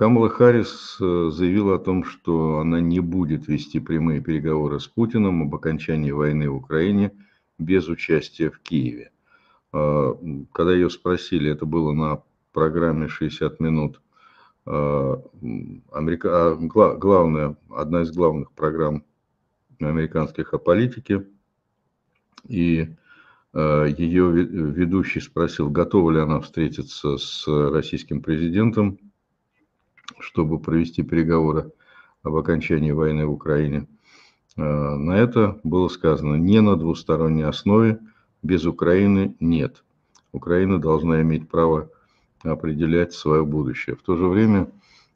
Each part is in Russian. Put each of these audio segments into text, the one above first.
Камала Харрис э, заявила о том, что она не будет вести прямые переговоры с Путиным об окончании войны в Украине без участия в Киеве. А, когда ее спросили, это было на программе «60 минут», а, Америка... главная, одна из главных программ американских о политике, и ее ведущий спросил, готова ли она встретиться с российским президентом, чтобы провести переговоры об окончании войны в Украине. Э, на это было сказано не на двусторонней основе, без Украины нет. Украина должна иметь право определять свое будущее. В то же время,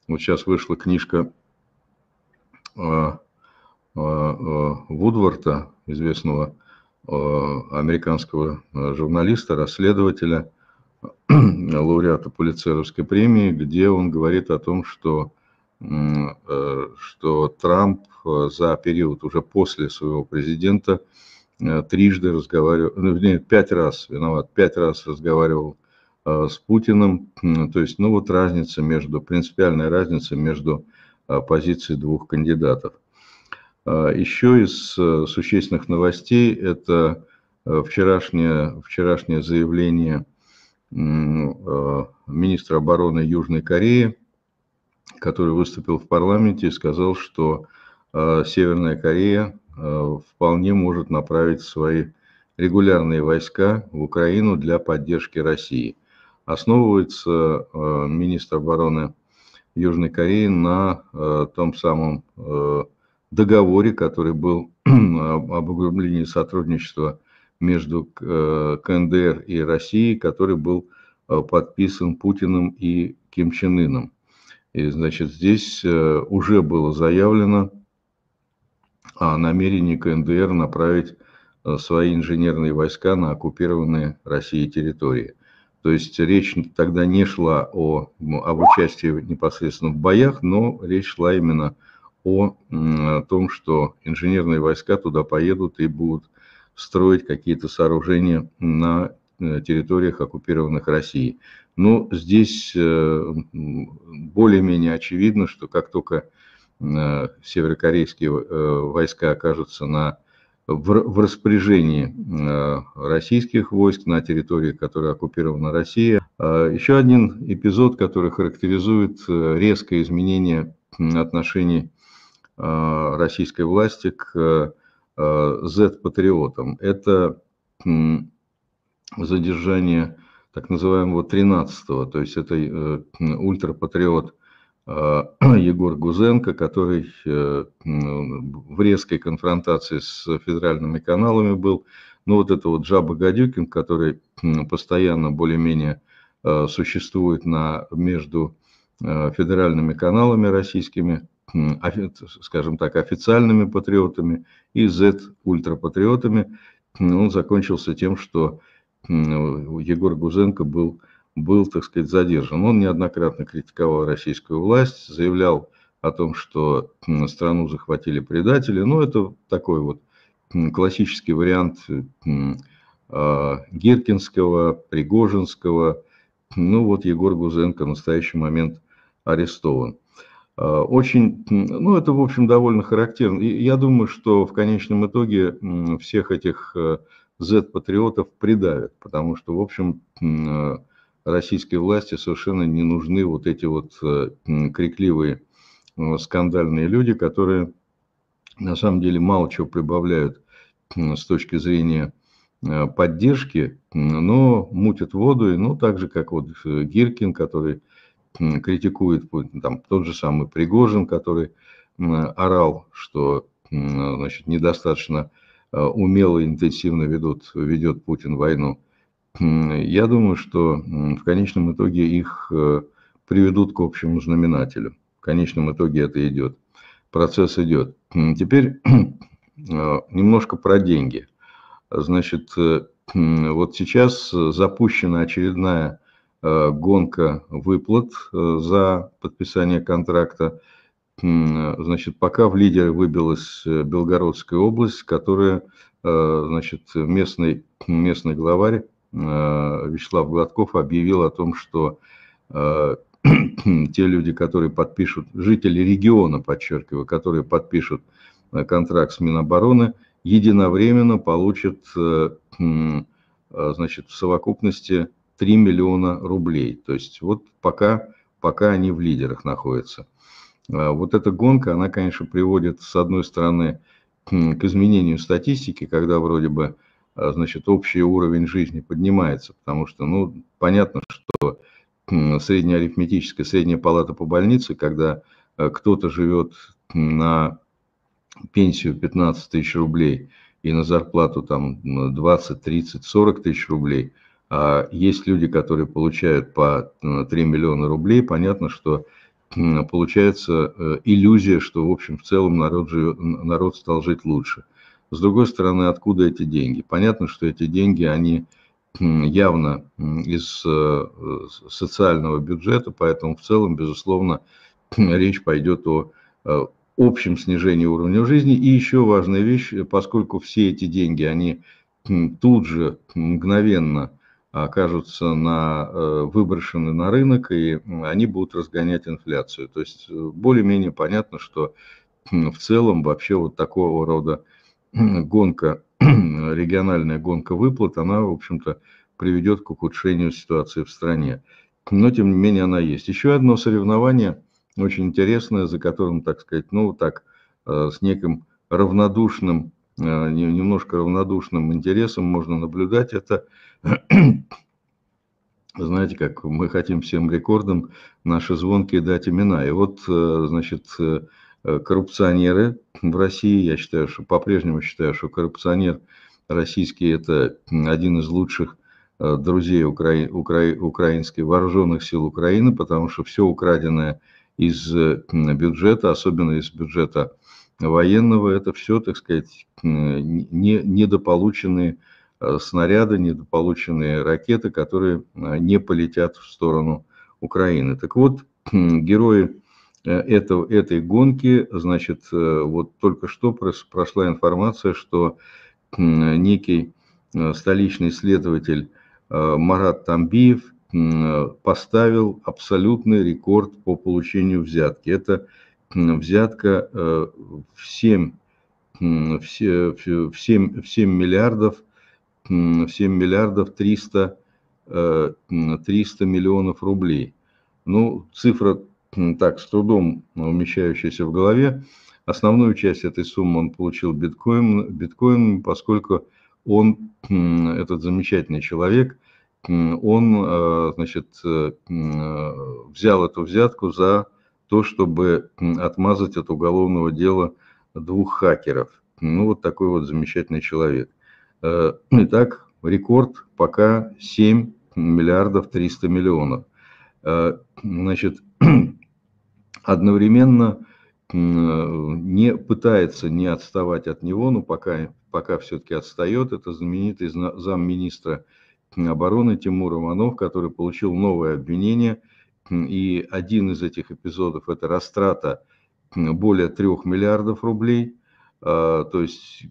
вот сейчас вышла книжка э, э, Вудворта, известного американского журналиста, расследователя, лауреата Пулицеровской премии, где он говорит о том, что, э, что Трамп э, за период уже после своего президента э, трижды разговаривал, ну, нет, пять раз, виноват, пять раз разговаривал с Путиным. То есть, ну вот разница между, принципиальная разница между позицией двух кандидатов. Еще из существенных новостей это вчерашнее, вчерашнее заявление министра обороны Южной Кореи, который выступил в парламенте и сказал, что э, Северная Корея э, вполне может направить свои регулярные войска в Украину для поддержки России. Основывается министр обороны Южной Кореи на том самом договоре, который был об углублении сотрудничества между э, КНДР и Россией, который был э, подписан Путиным и Ким Чен Ыном. И, значит, здесь э, уже было заявлено о намерении КНДР направить свои инженерные войска на оккупированные Россией территории. То есть речь тогда не шла о, об участии непосредственно в боях, но речь шла именно о, о том, что инженерные войска туда поедут и будут строить какие-то сооружения на э, территориях, оккупированных Россией. Но здесь э, более-менее очевидно, что как только э, северокорейские войска окажутся на, в, распоряжении российских войск на территории, которая оккупирована Россией. Еще один эпизод, который характеризует резкое изменение отношений российской власти к Z-патриотам. Это задержание так называемого 13-го, то есть это э, ультрапатриот э, Егор Гузенко, который э, в резкой конфронтации с федеральными каналами был. Ну вот это вот Джаба Гадюкин, который постоянно более-менее существует на, между федеральными каналами российскими, скажем так, официальными патриотами и Z-ультрапатриотами. Он закончился тем, что Егор Гузенко был, был, так сказать, задержан. Он неоднократно критиковал российскую власть, заявлял о том, что страну захватили предатели. Ну, это такой вот классический вариант а, Гиркинского, Пригожинского. Ну, вот Егор Гузенко в настоящий момент арестован. А, очень, ну, это, в общем, довольно характерно. И я думаю, что в конечном итоге всех этих Z-патриотов э, придавят, потому что, в общем, э, российской власти совершенно не нужны вот эти вот э, крикливые скандальные люди, которые на самом деле мало чего прибавляют с точки зрения поддержки, но мутят воду, и, ну, так же, как вот Гиркин, который критикует там тот же самый Пригожин, который орал, что значит, недостаточно э, умело и интенсивно ведут, ведет Путин войну. Я думаю, что в конечном итоге их э, приведут к общему знаменателю. В конечном итоге это идет. Процесс идет. Теперь э, немножко про деньги. Значит, вот сейчас запущена очередная гонка выплат э, за подписание контракта. Значит, пока в лидеры выбилась э, Белгородская область, которая, значит, местный, местный главарь Вячеслав Гладков объявил о том, что те люди, которые подпишут, жители региона, подчеркиваю, которые подпишут контракт с Минобороны, единовременно получат значит, в совокупности 3 миллиона рублей. То есть вот пока, пока они в лидерах находятся. Вот эта гонка, она, конечно, приводит, с одной стороны, к изменению статистики, когда вроде бы а, значит, общий уровень жизни поднимается, потому что, ну, понятно, что средняя арифметическая, средняя палата по больнице, когда а, кто-то живет на пенсию 15 тысяч рублей и на зарплату там 20, 30, 40 тысяч рублей, а есть люди, которые получают по 3 миллиона рублей, понятно, что получается э, иллюзия, что, в общем, в целом народ, живет, народ стал жить лучше. С другой стороны, откуда эти деньги? Понятно, что эти деньги, они явно из э, социального бюджета, поэтому в целом, безусловно, речь пойдет о э, общем снижении уровня жизни. И еще важная вещь, поскольку все эти деньги, они тут же мгновенно окажутся на, э, выброшены на рынок, и они будут разгонять инфляцию. То есть э, более-менее понятно, что в целом вообще вот такого рода гонка, региональная гонка выплат, она, в общем-то, приведет к ухудшению ситуации в стране. Но, тем не менее, она есть. Еще одно соревнование, очень интересное, за которым, так сказать, ну, так, э, с неким равнодушным, немножко равнодушным интересом можно наблюдать, это знаете, как мы хотим всем рекордам наши звонкие дать имена. И вот, э, значит, э, коррупционеры в России, я считаю, что по-прежнему считаю, что коррупционер российский – это один из лучших э, друзей укра... Укра... украинских вооруженных сил Украины, потому что все украденное из бюджета, особенно из бюджета военного, это все, так сказать, не, недополученные снаряды, недополученные ракеты, которые э, не полетят в сторону Украины. Так вот, герои э, этого, этой гонки, значит, вот только что прошла информация, что некий столичный следователь Марат Тамбиев поставил абсолютный рекорд по получению взятки. Это взятка в 7, в 7, в 7 миллиардов 7 миллиардов 300, 300 э, миллионов рублей. Ну, цифра так, с трудом умещающаяся в голове. Основную часть этой суммы он получил биткоин, биткоин поскольку он, этот замечательный человек, он, э, значит, э, взял эту взятку за то, чтобы отмазать от уголовного дела двух хакеров. Ну, вот такой вот замечательный человек. Э, итак, рекорд пока 7 миллиардов 300 миллионов. Э, значит, одновременно не пытается не отставать от него, но пока, пока все-таки отстает, это знаменитый замминистра обороны Тимур Иванов, который получил новое обвинение. И один из этих эпизодов – это растрата более 3 миллиардов рублей – то есть,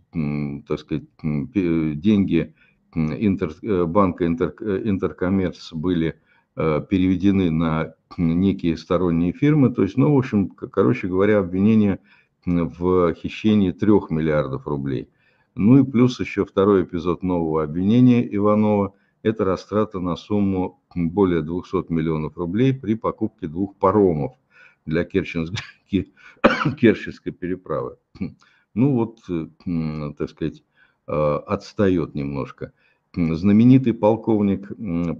так сказать, деньги интер, э, банка интер, э, Интеркоммерс были э, переведены на некие сторонние фирмы. То есть, ну, в общем, короче говоря, обвинение в хищении 3 миллиардов рублей. Ну и плюс еще второй эпизод нового обвинения Иванова – это растрата на сумму более 200 миллионов рублей при покупке двух паромов для Керченской, Керченской переправы ну вот, э, так сказать, а, отстает немножко. Знаменитый полковник,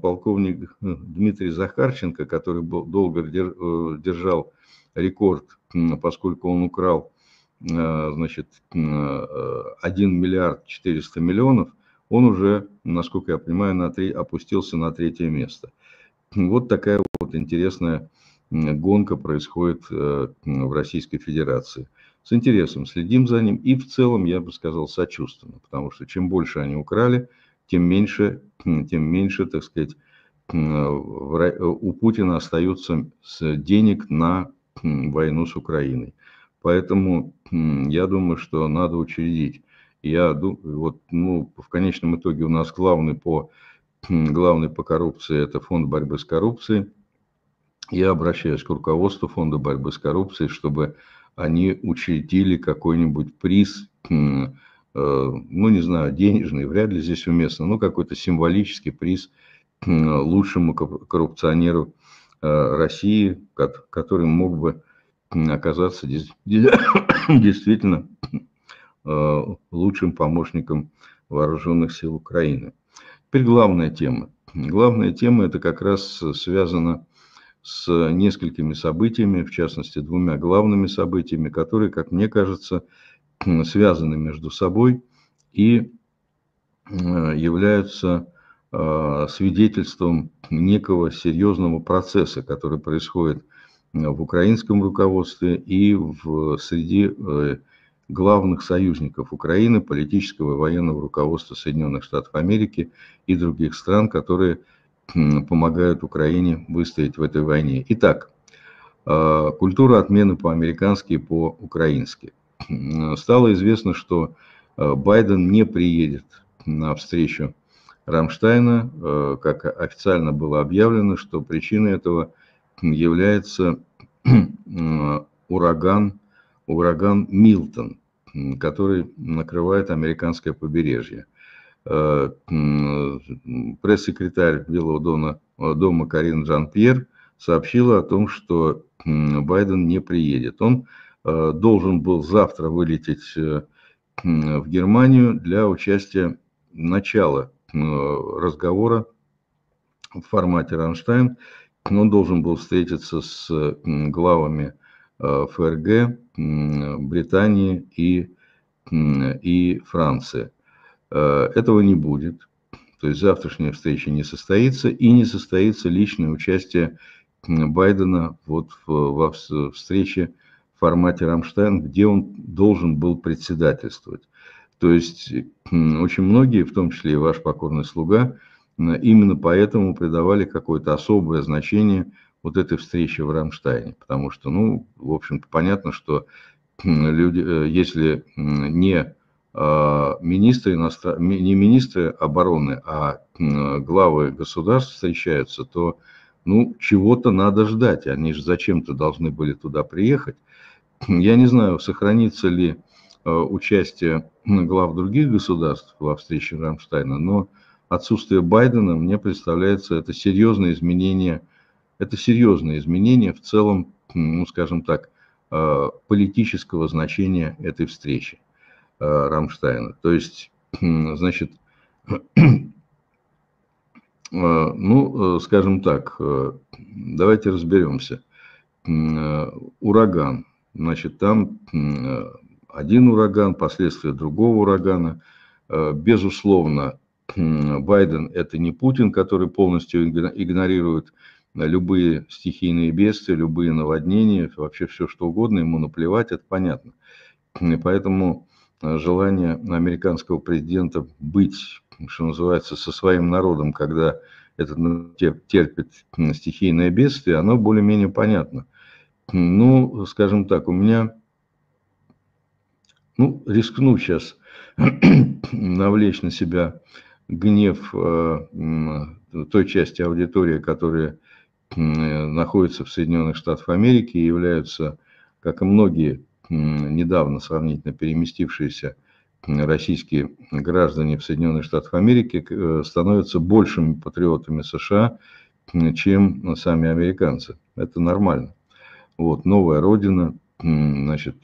полковник э, Дмитрий Захарченко, который был, долго э, держал рекорд, поскольку он украл значит, 1 миллиард 400 миллионов, он уже, насколько я понимаю, на три, опустился на третье место. Вот такая вот интересная гонка происходит в Российской Федерации с интересом следим за ним и в целом, я бы сказал, сочувственно, потому что чем больше они украли, тем меньше, тем меньше, так сказать, у Путина остается денег на войну с Украиной. Поэтому я думаю, что надо учредить. Я вот, ну, в конечном итоге у нас главный по, главный по коррупции – это фонд борьбы с коррупцией. я обращаюсь к руководству Фонда борьбы с коррупцией, чтобы они учредили какой-нибудь приз, ну, не знаю, денежный, вряд ли здесь уместно, но какой-то символический приз лучшему коррупционеру России, который мог бы оказаться действительно лучшим помощником вооруженных сил Украины. Теперь главная тема. Главная тема это как раз связана с несколькими событиями, в частности двумя главными событиями, которые, как мне кажется, связаны между собой и являются а, свидетельством некого серьезного процесса, который происходит в украинском руководстве и в среди э, главных союзников Украины, политического и военного руководства Соединенных Штатов Америки и других стран, которые помогают Украине выстоять в этой войне. Итак, а, культура отмены по-американски и по-украински. Стало известно, что а, Байден не приедет на встречу Рамштайна, а, как официально было объявлено, что причиной этого является ураган, ураган Милтон, который накрывает американское побережье. Э, пресс-секретарь Белого дома, дома Карин Жан-Пьер сообщила о том, что Байден не приедет. Он э, должен был завтра вылететь э, в Германию для участия начала разговора в формате Рамштайн. Он должен был встретиться с главами ФРГ, Британии и, и Франции. Э, этого не будет. То есть завтрашняя встреча не состоится и не состоится личное участие Байдена вот во встрече в формате Рамштайн, где он должен был председательствовать. То есть очень многие, в том числе и ваш покорный слуга, именно поэтому придавали какое-то особое значение вот этой встрече в Рамштайне. Потому что, ну, в общем-то, понятно, что люди, э, если не министры, иностран... не министры обороны, а главы государств встречаются, то ну, чего-то надо ждать. Они же зачем-то должны были туда приехать. Я не знаю, сохранится ли а, участие глав других государств во встрече Рамштайна, но отсутствие Байдена мне представляется это серьезное изменение, это серьезное изменение в целом, ну, скажем так, а, политического значения этой встречи. Э, Рамштайна. То есть, значит, э, ну, э, скажем так, давайте разберемся. Ураган. Значит, там один ураган, последствия другого урагана. Безусловно, Байден – это не Путин, который полностью игнорирует любые стихийные бедствия, любые наводнения, вообще все что угодно, ему наплевать, это понятно. И поэтому желание американского президента быть, что называется, со своим народом, когда этот терпит стихийное бедствие, оно более-менее понятно. Ну, скажем так, у меня, ну, рискну сейчас навлечь на себя гнев э, той части аудитории, которая находится в Соединенных Штатах Америки и являются, как и многие недавно сравнительно переместившиеся российские граждане в Соединенных Штатах Америки э, становятся большими патриотами США, чем сами американцы. Это нормально. Вот, новая родина, значит,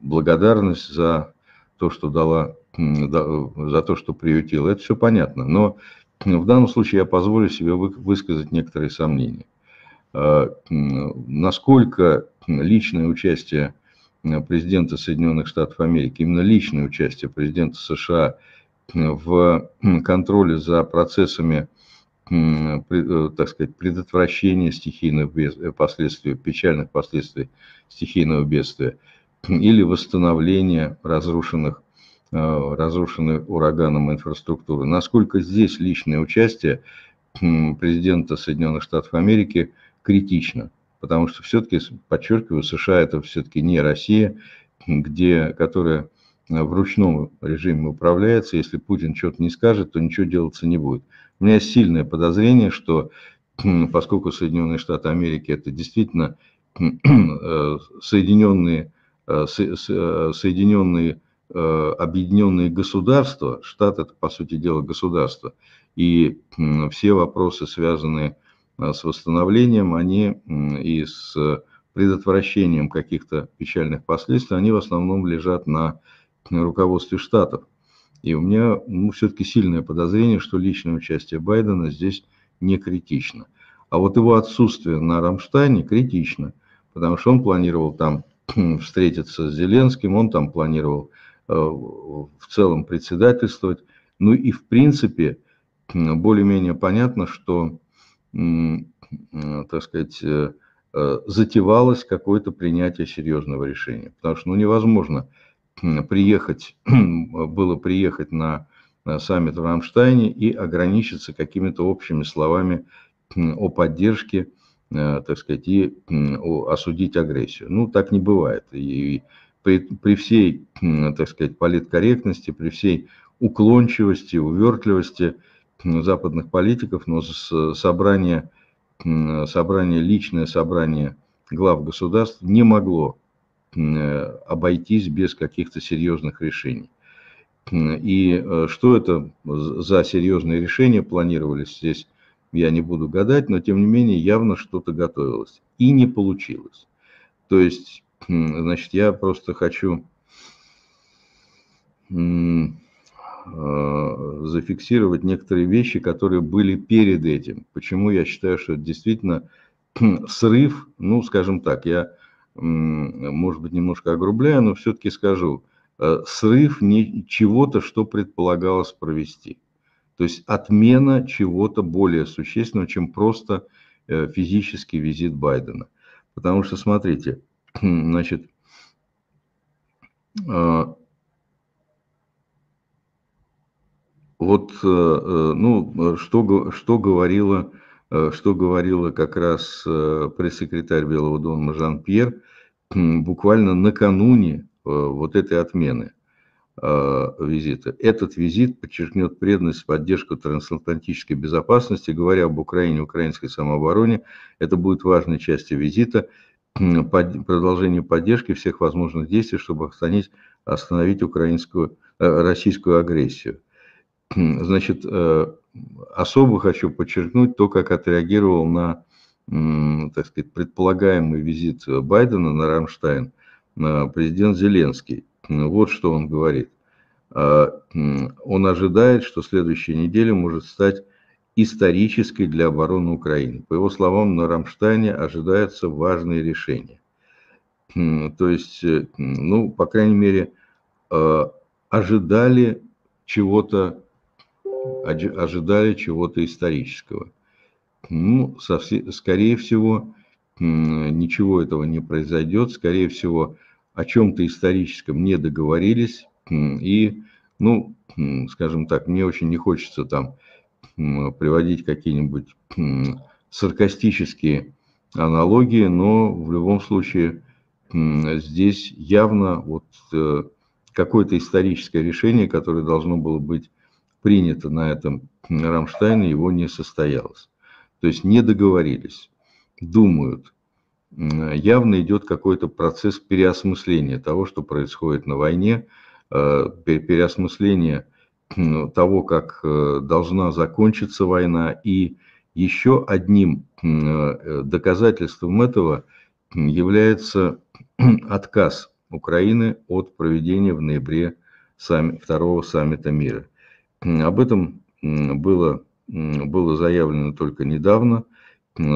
благодарность за то, что дала, за то, что приютила, это все понятно. Но в данном случае я позволю себе высказать некоторые сомнения. А, насколько личное участие э, президента Соединенных Штатов Америки, именно личное участие президента США в контроле за процессами, э, так сказать, предотвращения стихийных э, последствий, печальных последствий стихийного бедствия или восстановления разрушенных, разрушенной ураганом инфраструктуры. Насколько здесь личное участие президента Соединенных Штатов Америки критично потому что все-таки, подчеркиваю, США это все-таки не Россия, где, которая в ручном режиме управляется, если Путин что-то не скажет, то ничего делаться не будет. У меня сильное подозрение, что поскольку Соединенные Штаты Америки это действительно соединенные, соединенные объединенные государства, штат это по сути дела государство, и все вопросы, связанные с восстановлением, они и с предотвращением каких-то печальных последствий, они в основном лежат на руководстве штатов. И у меня ну, все-таки сильное подозрение, что личное участие Байдена здесь не критично. А вот его отсутствие на Рамштайне критично, потому что он планировал там встретиться с Зеленским, он там планировал э, в целом председательствовать. Ну и в принципе более-менее понятно, что, так сказать, э, э, затевалось какое-то принятие серьезного решения. Потому что ну, невозможно приехать, было приехать на саммит в Рамштайне и ограничиться какими-то общими словами о поддержке, э, так сказать, и осудить агрессию. Ну, так не бывает. И при, при всей, так сказать, политкорректности, при всей уклончивости, увертливости западных политиков, но собрание, собрание, личное собрание глав государств не могло обойтись без каких-то серьезных решений. И э, что это за серьезные решения планировались здесь, я не буду гадать, но тем не менее явно что-то готовилось. И не получилось. То есть, значит, я просто хочу зафиксировать некоторые вещи, которые были перед этим. Почему я считаю, что это действительно срыв, ну, скажем так, я может быть, немножко огрубляю, но все-таки скажу, э, срыв чего-то, что предполагалось провести. То есть отмена чего-то более существенного, чем просто э, физический визит Байдена. Потому что, смотрите, значит, э, вот, ну, что, что говорила Э, что говорила как раз э, пресс-секретарь Белого дома Жан-Пьер буквально накануне э, вот этой отмены визита. Этот визит подчеркнет преданность, поддержку трансатлантической безопасности, говоря об Украине, украинской самообороне. Это будет важной частью визита, продолжение поддержки всех возможных действий, чтобы остановить, остановить украинскую, российскую агрессию. Значит, особо хочу подчеркнуть то, как отреагировал на, так сказать, предполагаемый визит Байдена на Рамштайн президент Зеленский. Вот что он говорит. А, он ожидает, что следующая неделя может стать исторической для обороны Украины. По его словам, на Рамштайне ожидаются важные решения. То есть, э, ну, по крайней мере, ожидали чего-то ожидали чего-то исторического. Ну, скорее всего, ничего этого не произойдет. Скорее всего, о чем-то историческом не договорились. И, ну, скажем так, мне очень не хочется там приводить какие-нибудь саркастические аналогии, но в любом случае здесь явно вот э, какое-то историческое решение, которое должно было быть принято на этом Рамштайне, его не состоялось. То есть не договорились, думают. Явно идет какой-то процесс переосмысления того, что происходит на войне, э, переосмысления того, как э, должна закончиться война. И еще одним э, доказательством этого является отказ Украины от проведения в ноябре второго саммита мира. Об этом было, было заявлено только недавно.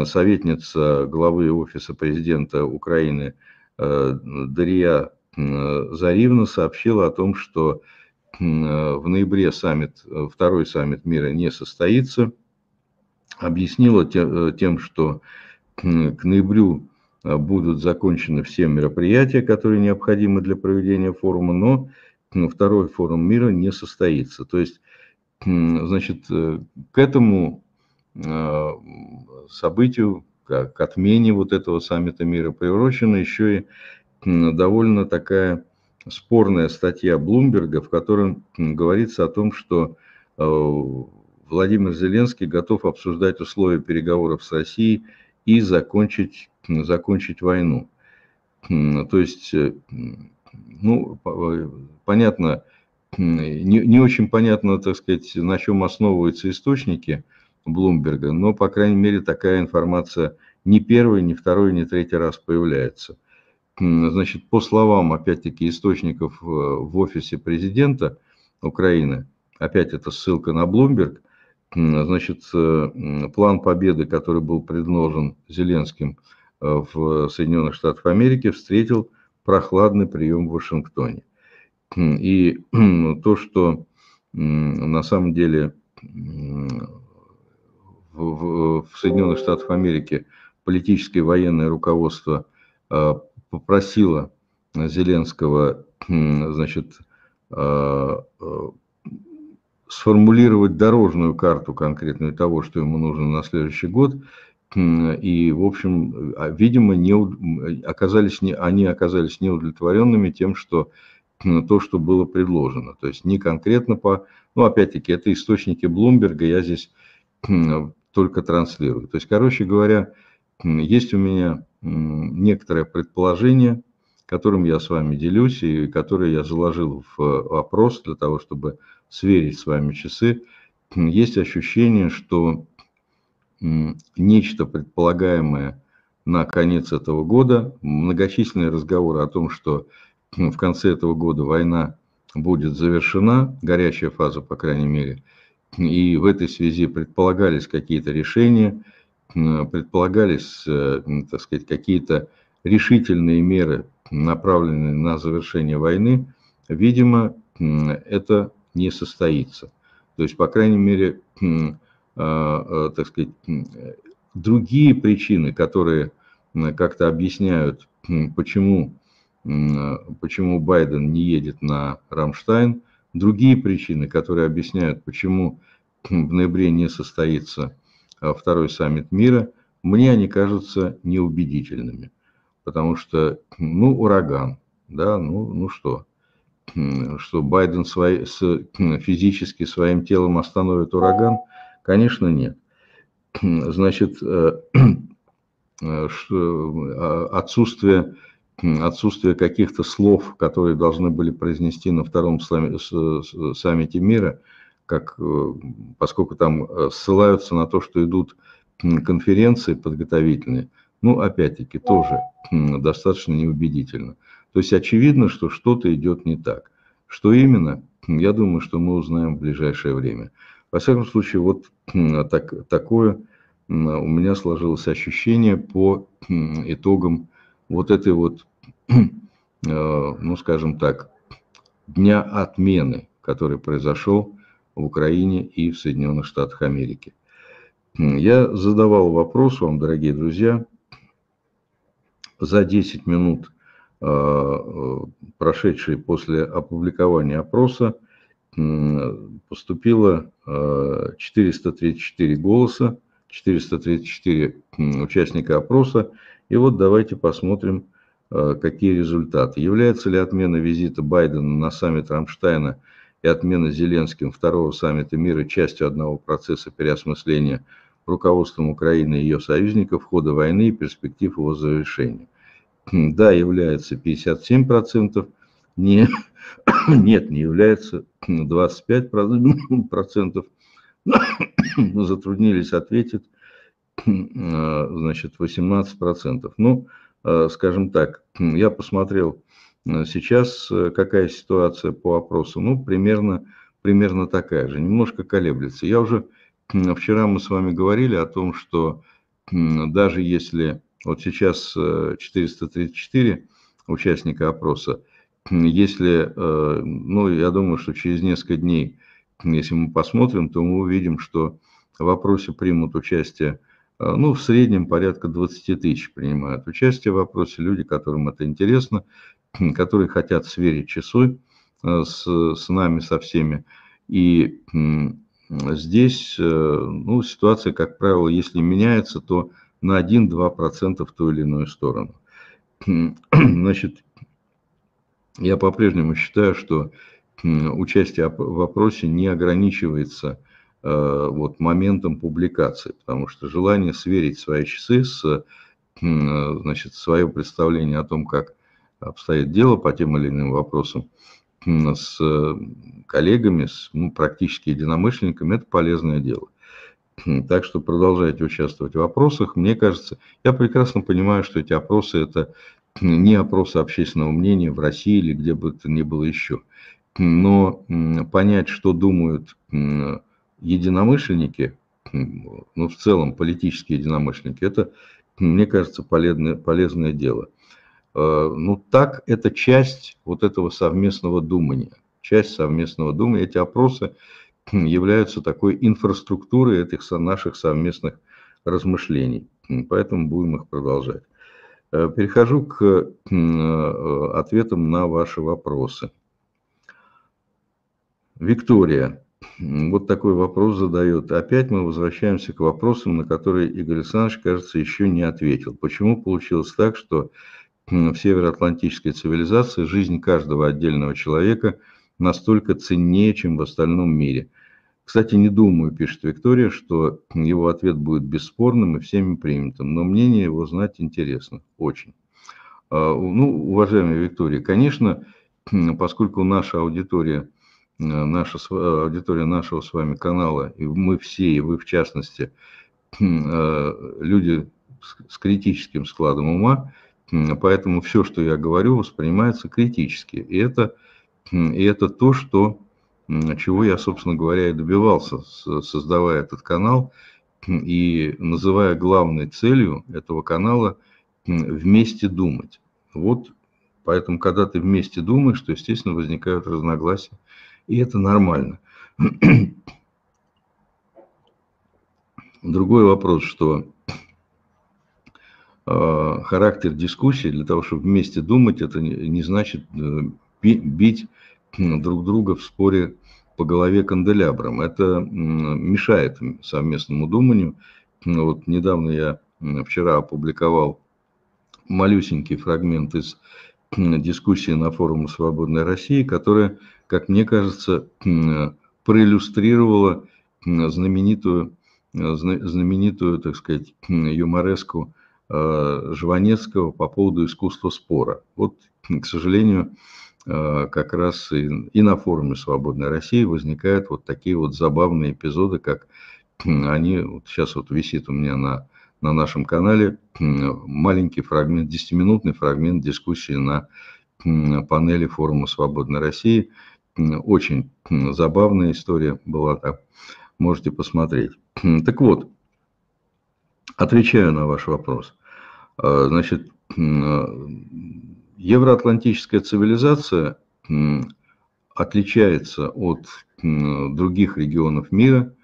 Советница главы Офиса президента Украины э, Дарья Заривна сообщила о том, что в ноябре саммит, второй саммит мира не состоится. Объяснила э, тем, что к ноябрю э, будут закончены все мероприятия, которые необходимы для проведения форума, но второй форум мира не состоится. То есть Значит, э, к этому э, событию, к отмене вот этого саммита мира приурочена еще и довольно такая спорная статья Блумберга, в которой говорится о том, что э, Владимир Зеленский готов обсуждать условия переговоров с Россией и закончить, закончить войну. То есть, ну, понятно, не, не очень понятно, так сказать, на чем основываются источники Блумберга, но, по крайней мере, такая информация не первый, не второй, не третий раз появляется. Значит, по словам, опять-таки, источников э, в офисе президента Украины, опять это ссылка на Блумберг, значит, э, план победы, который был предложен Зеленским э, в Соединенных Штатах Америки, встретил прохладный прием в Вашингтоне. И то, что на самом деле в Соединенных Штатах Америки политическое и военное руководство а, попросило Зеленского значит, а, а, сформулировать дорожную карту конкретную того, что ему нужно на следующий год. И, в общем, видимо, не, оказались, они оказались неудовлетворенными тем, что то, что было предложено. То есть не конкретно по... Ну, опять-таки, это источники Блумберга, я здесь только транслирую. То есть, короче говоря, есть у меня некоторое предположение, которым я с вами делюсь и которое я заложил в опрос для того, чтобы сверить с вами часы. Есть ощущение, что нечто предполагаемое на конец этого года, многочисленные разговоры о том, что в конце этого года война будет завершена, горячая фаза, по крайней мере, и в этой связи предполагались какие-то решения, предполагались, э, так сказать, какие-то решительные меры, направленные на завершение войны, видимо, это не состоится. То есть, по крайней мере, а, а, так сказать, другие причины, которые как-то объясняют, почему почему Байден не едет на Рамштайн, другие причины, которые объясняют, почему в ноябре не состоится а, второй саммит мира, мне они кажутся неубедительными. Потому что, ну, ураган, да, ну, ну что, что Байден свой, с, физически своим телом остановит ураган? Конечно, нет. Значит, э, э, что, а, отсутствие отсутствие каких-то слов, которые должны были произнести на втором саммите мира, как, э, поскольку там э, ссылаются на то, что идут конференции подготовительные, ну, опять-таки, тоже достаточно неубедительно. То есть очевидно, что что-то идет не так. Что именно, я думаю, что мы узнаем в ближайшее время. Во всяком случае, вот так, такое у меня сложилось ощущение по итогам вот этой вот, э, ну скажем так, дня отмены, который произошел в Украине и в Соединенных Штатах Америки. Я задавал вопрос вам, дорогие друзья, за 10 минут, э, э, прошедшие после опубликования опроса, поступило 434 голоса, 434 участника опроса, и вот давайте посмотрим, э, какие результаты. Является ли отмена визита Байдена на саммит Рамштайна и отмена Зеленским второго саммита мира частью одного процесса переосмысления руководством Украины и ее союзников хода войны и перспектив его завершения? Да, является 57%, не, нет, не является 25%, затруднились ответить значит, 18%. Ну, э, скажем так, я посмотрел э, сейчас, какая ситуация по опросу. Ну, примерно, примерно такая же, немножко колеблется. Я уже, вчера мы с вами говорили о том, что даже если вот сейчас 434 участника опроса, если, ну, я думаю, что через несколько дней, если мы посмотрим, то мы увидим, что в опросе примут участие Э, ну, в среднем порядка 20 тысяч принимают участие в вопросе люди, которым это интересно, которые хотят сверить часы э, с, с нами, со всеми. И здесь э, ну, ситуация, как правило, если меняется, то на 1-2% в ту или иную сторону. Значит, я по-прежнему считаю, что участие в вопросе не ограничивается вот, моментом публикации, потому что желание сверить свои часы с значит, свое представление о том, как обстоит дело по тем или иным вопросам, с коллегами, с ну, практически единомышленниками, это полезное дело. Так что продолжайте участвовать в опросах. Мне кажется, я прекрасно понимаю, что эти опросы – это не опросы общественного мнения в России или где бы то ни было еще. Но понять, что думают единомышленники, ну, в целом политические единомышленники, это, мне кажется, полезное, полезное дело. Э, ну, так, это часть вот этого совместного думания. Часть совместного думания. Эти опросы являются такой инфраструктурой этих наших совместных размышлений. Поэтому будем их продолжать. Э, перехожу к э, ответам на ваши вопросы. Виктория вот такой вопрос задает. Опять мы возвращаемся к вопросам, на которые Игорь Александрович, кажется, еще не ответил. Почему получилось так, что в североатлантической цивилизации жизнь каждого отдельного человека настолько ценнее, чем в остальном мире? Кстати, не думаю, пишет Виктория, что его ответ будет бесспорным и всеми принятым, но мнение его знать интересно, очень. А, ну, уважаемая Виктория, конечно, поскольку наша аудитория, наша аудитория нашего с вами канала, и мы все, и вы в частности, а, люди с критическим складом ума, поэтому все, что я говорю, воспринимается критически. И это, и это то, что чего я, собственно говоря, и добивался, создавая этот канал и называя главной целью этого канала вместе думать. Вот поэтому, когда ты вместе думаешь, то, естественно, возникают разногласия, и это нормально. Другой вопрос, что э, характер дискуссии для того, чтобы вместе думать, это не, не значит э, бить друг друга в споре по голове канделябром. Это мешает совместному думанию. Вот недавно я вчера опубликовал малюсенький фрагмент из дискуссии на форуме «Свободной России», которая, как мне кажется, проиллюстрировала знаменитую, знаменитую так сказать, юмореску э, Жванецкого по поводу искусства спора. Вот, к сожалению, Э, как раз и на форуме «Свободной России» возникают вот такие вот забавные эпизоды, как они, вот сейчас вот висит у меня на, на нашем канале маленький фрагмент, 10-минутный фрагмент дискуссии на панели форума «Свободной России». Очень забавная история была там, можете посмотреть. Так вот, отвечаю на ваш вопрос. Э, значит, Евроатлантическая цивилизация отличается от других регионов мира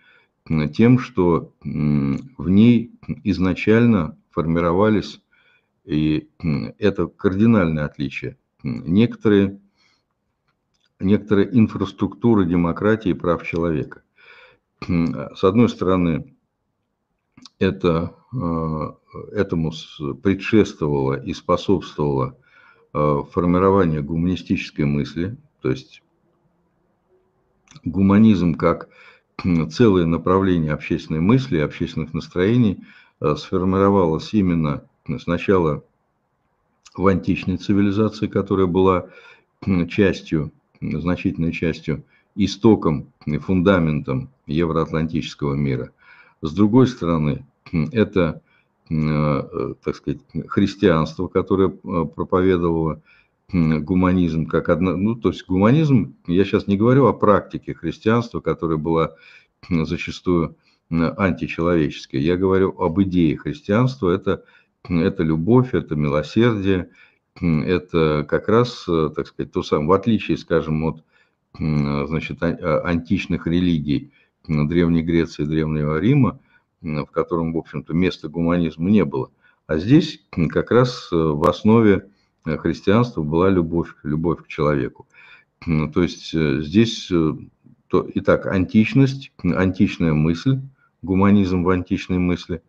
тем, что в ней изначально формировались, и это кардинальное отличие, некоторые, некоторые инфраструктуры демократии и прав человека. С одной стороны, это, э, этому предшествовало и способствовало Э, формирование гуманистической мысли, то есть гуманизм как целое направление общественной мысли, общественных настроений э, сформировалось именно сначала в античной цивилизации, которая была частью, значительной частью, истоком и фундаментом евроатлантического мира. С другой стороны, это Э, так сказать, христианство, которое э, проповедовало гуманизм как одна, ну, то есть гуманизм, я сейчас не говорю о практике христианства, которая была зачастую античеловеческой, я говорю об идее христианства, это, это любовь, это милосердие, это как раз, э, так сказать, то самое, в отличие, скажем, от значит, а, античных религий Древней Греции, Древнего Рима, в котором, в общем-то, места гуманизму не было. А здесь как раз э, в основе э, христианства была любовь, любовь к человеку. То есть здесь, то, итак, античность, античная мысль, гуманизм в античной мысли,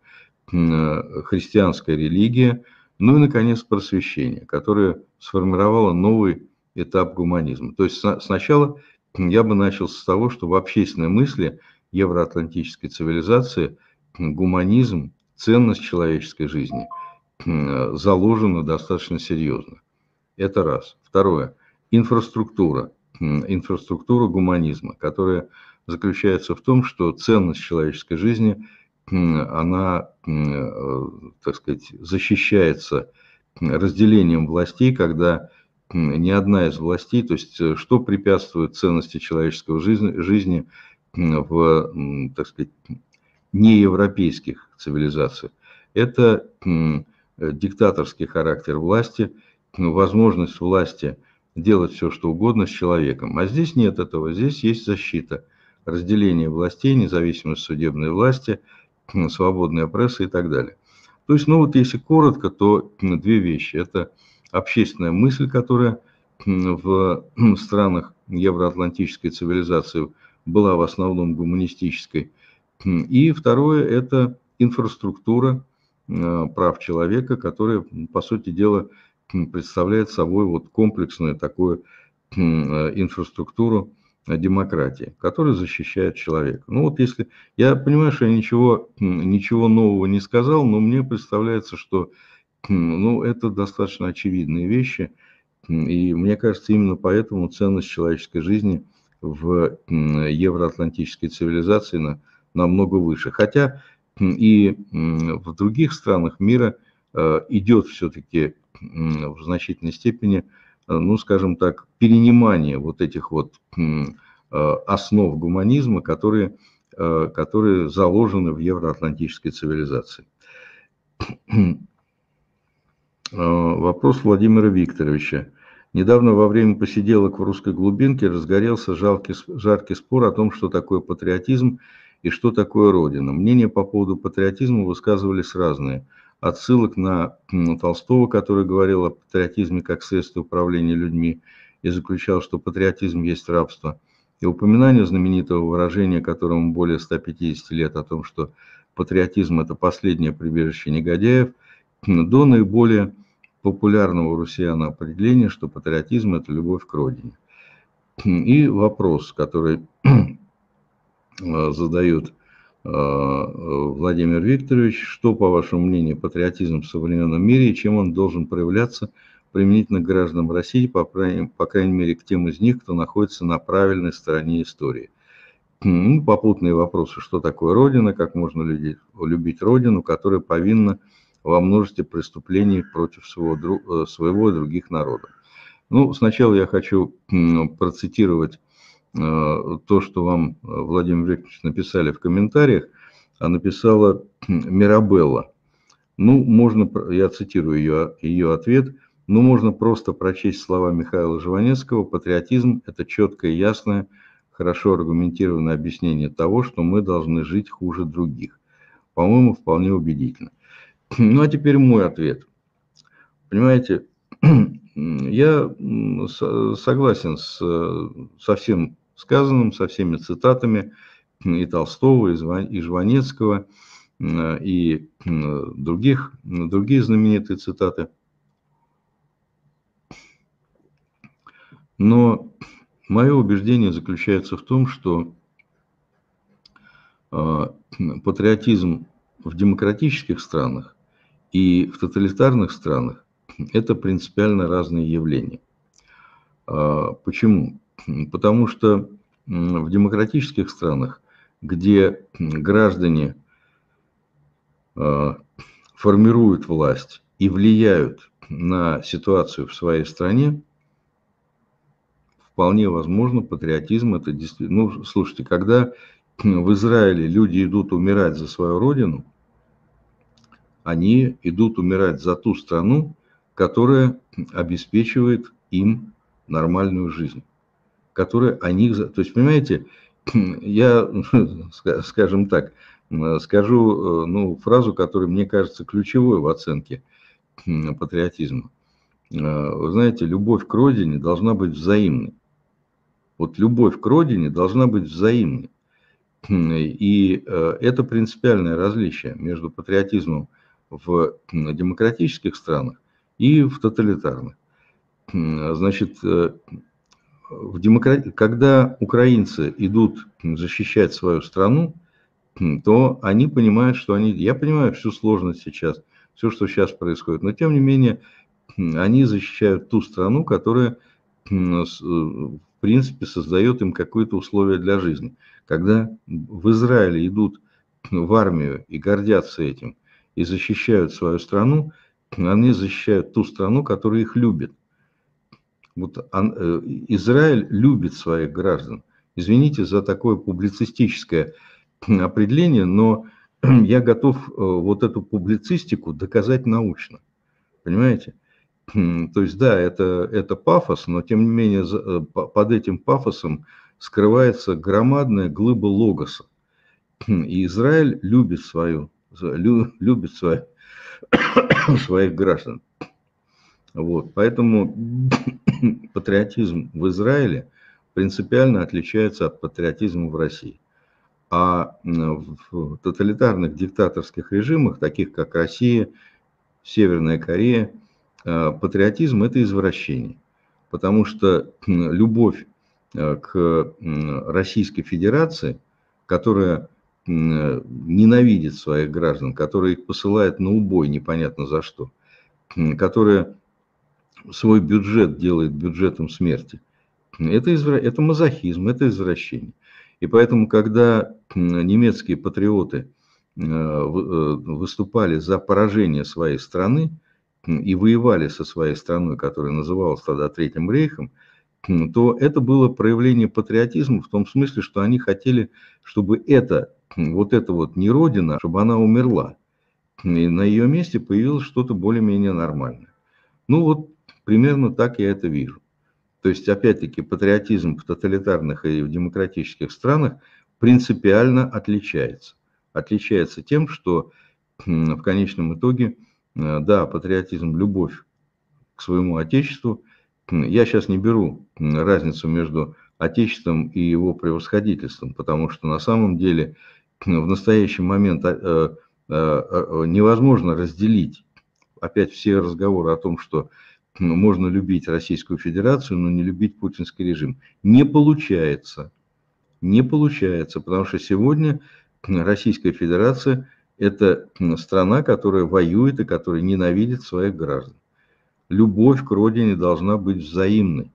христианская религия, ну и, наконец, просвещение, которое сформировало новый этап гуманизма. То есть сначала я бы начал с того, что в общественной мысли евроатлантической цивилизации гуманизм, ценность человеческой жизни заложена достаточно серьезно. Это раз. Второе. Инфраструктура. Инфраструктура гуманизма, которая заключается в том, что ценность человеческой жизни, она, э, так сказать, защищается разделением властей, когда ни одна из властей, то есть э, что препятствует ценности человеческого жизни, жизни в, так сказать, неевропейских цивилизациях. Это диктаторский характер власти, возможность власти делать все, что угодно с человеком. А здесь нет этого, здесь есть защита, разделение властей, независимость судебной власти, свободная пресса и так далее. То есть, ну вот если коротко, то две вещи. Это общественная мысль, которая в странах евроатлантической цивилизации была в основном гуманистической. И второе – это инфраструктура э, прав человека, которая, по сути дела, представляет собой вот комплексную такую э, инфраструктуру демократии, которая защищает человека. Ну вот если... Я понимаю, что я ничего, ничего нового не сказал, но мне представляется, что ну, это достаточно очевидные вещи. И мне кажется, именно поэтому ценность человеческой жизни в евроатлантической цивилизации на, намного выше. Хотя и в других странах мира э, идет все-таки в значительной степени, ну, скажем так, перенимание вот этих вот э, основ гуманизма, которые, которые заложены в евроатлантической цивилизации. Вопрос Владимира Викторовича. Недавно во время посиделок в русской глубинке разгорелся жалкий, жаркий спор о том, что такое патриотизм и что такое Родина. Мнения по поводу патриотизма высказывались разные. Отсылок на Толстого, который говорил о патриотизме как средстве управления людьми и заключал, что патриотизм есть рабство. И упоминание знаменитого выражения, которому более 150 лет, о том, что патриотизм – это последнее прибежище негодяев, до наиболее популярного россиян определения, что патриотизм – это любовь к родине. И вопрос, который Э, задает э, Владимир Викторович, что, по вашему мнению, патриотизм в современном мире и чем он должен проявляться применительно к гражданам России, по крайней, по крайней мере, к тем из них, кто находится на правильной стороне истории. Ну, попутные вопросы, что такое Родина, как можно любить, любить Родину, которая повинна во множестве преступлений против своего, э, своего и других народов. Ну, сначала я хочу процитировать Э, то, что вам э, Владимир Викторович написали в комментариях, а написала Мирабелла. Ну, можно, я цитирую ее, ее ответ, ну, можно просто прочесть слова Михаила Жванецкого. Патриотизм – это четкое, ясное, хорошо аргументированное объяснение того, что мы должны жить хуже других. По-моему, вполне убедительно. Ну, а теперь мой ответ. Понимаете, я согласен с, со всем сказанным, со всеми цитатами и Толстого, и Жванецкого, и других, другие знаменитые цитаты. Но мое убеждение заключается в том, что а, патриотизм в демократических странах и в тоталитарных странах – это принципиально разные явления. А, почему? Потому что в демократических странах, где граждане а, формируют власть и влияют на ситуацию в своей стране, вполне возможно, патриотизм это действительно... Ну, слушайте, когда в Израиле люди идут умирать за свою родину, они идут умирать за ту страну, которая обеспечивает им нормальную жизнь которые они... То есть, понимаете, я, скажем так, скажу э, ну, фразу, которая мне кажется ключевой в оценке патриотизма. Э, вы знаете, любовь к родине должна быть взаимной. Вот любовь к родине должна быть взаимной. И э, это принципиальное различие между патриотизмом в демократических странах и в тоталитарных. Значит, в демократ... когда украинцы идут защищать свою страну, то они понимают, что они... Я понимаю всю сложность сейчас, все, что сейчас происходит, но тем не менее они защищают ту страну, которая, в принципе, создает им какое-то условие для жизни. Когда в Израиле идут в армию и гордятся этим, и защищают свою страну, они защищают ту страну, которая их любит. Вот э, Израиль любит своих граждан. Извините за такое публицистическое определение, но я готов э, вот эту публицистику доказать научно. Понимаете? То есть, да, это, это пафос, но тем не менее э, под этим пафосом скрывается громадная глыба логоса. И Израиль любит свою, любит свою, своих граждан. Вот, поэтому патриотизм в Израиле принципиально отличается от патриотизма в России. А в тоталитарных диктаторских режимах, таких как Россия, Северная Корея, э, патриотизм – это извращение. Потому что любовь э, к Российской Федерации, которая ненавидит своих граждан, которая их посылает на убой непонятно за что, которая свой бюджет делает бюджетом смерти. Это, извра... это мазохизм, это извращение. И поэтому, когда немецкие патриоты э, э, выступали за поражение своей страны и воевали со своей страной, которая называлась тогда Третьим Рейхом, то это было проявление патриотизма в том смысле, что они хотели, чтобы это, вот эта вот не родина, чтобы она умерла. И на ее месте появилось что-то более-менее нормальное. Ну вот Примерно так я это вижу. То есть, опять-таки, патриотизм в тоталитарных и в демократических странах принципиально отличается. Отличается тем, что в конечном итоге, э, да, патриотизм, любовь к своему отечеству. Я сейчас не беру разницу между отечеством и его превосходительством, потому что на самом деле в настоящий момент э, э, невозможно разделить опять все разговоры о том, что можно любить Российскую Федерацию, но не любить путинский режим. Не получается. Не получается, потому что сегодня Российская Федерация – это страна, которая воюет и которая ненавидит своих граждан. Любовь к родине должна быть взаимной.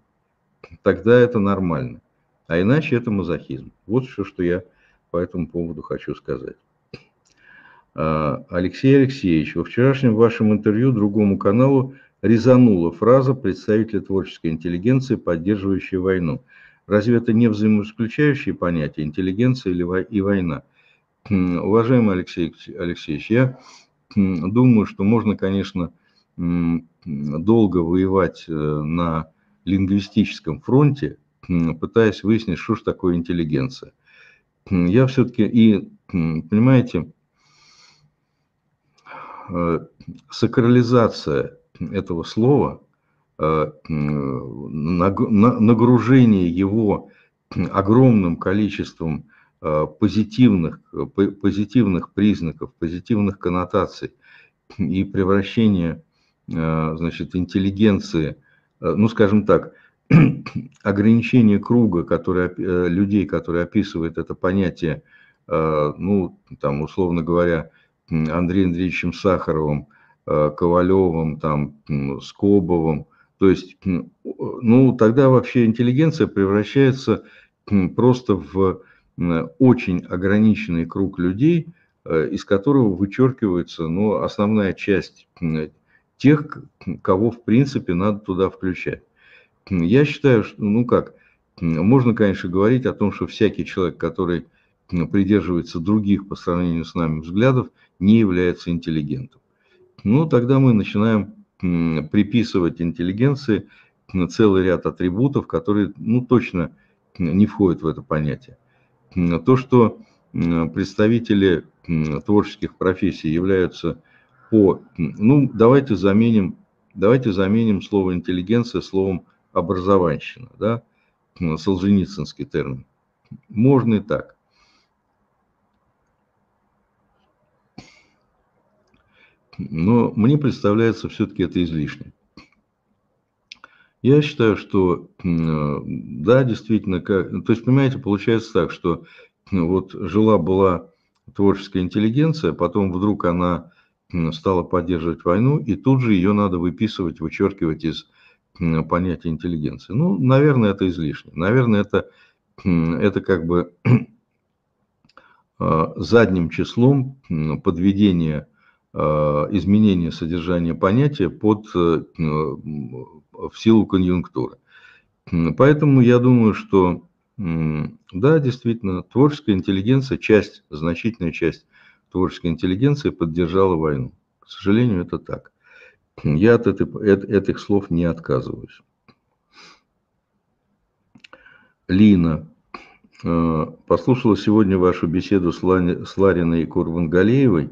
Тогда это нормально. А иначе это мазохизм. Вот все, что я по этому поводу хочу сказать. А, Алексей Алексеевич, во вчерашнем вашем интервью другому каналу резанула фраза представителя творческой интеллигенции, поддерживающей войну. Разве это не взаимоисключающие понятия интеллигенция и война? Уважаемый Алексей Алексеевич, я думаю, что можно, конечно, долго воевать э, на лингвистическом фронте, пытаясь выяснить, что же такое интеллигенция. Я все-таки и, понимаете, э, сакрализация этого слова, э, нагружение его огромным количеством э, позитивных, позитивных признаков, позитивных коннотаций и превращение э, значит, интеллигенции, ну, скажем так, ограничение круга который, людей, которые описывают это понятие, ну, там, условно говоря, Андреем Андреевичем Сахаровым – Ковалевым, там, Скобовым. То есть, ну, тогда вообще интеллигенция превращается просто в очень ограниченный круг людей, э, из которого вычеркивается ну, основная часть тех, кого в принципе надо туда включать. Я считаю, что, ну как, можно, конечно, говорить о том, что всякий человек, который придерживается других по сравнению с нами взглядов, не является интеллигентом ну, тогда мы начинаем приписывать интеллигенции целый ряд атрибутов, которые, ну, точно не входят в это понятие. То, что представители творческих профессий являются по... Ну, давайте заменим, давайте заменим слово интеллигенция словом образованщина, да, солженицынский термин. Можно и так. Но мне представляется, все-таки это излишне. Я считаю, что да, действительно, как, то есть, понимаете, получается так, что вот жила-была творческая интеллигенция, потом вдруг она стала поддерживать войну, и тут же ее надо выписывать, вычеркивать из понятия интеллигенции. Ну, наверное, это излишне. Наверное, это, это как бы а, задним числом подведение а, изменения содержания понятия под, э, в силу конъюнктуры. Поэтому я думаю, что да, действительно, творческая интеллигенция, часть, значительная часть творческой интеллигенции поддержала войну. К сожалению, это так. Я от этой, от этих слов не отказываюсь. Лина. Э, послушала сегодня вашу беседу с Лариной Курвангалеевой.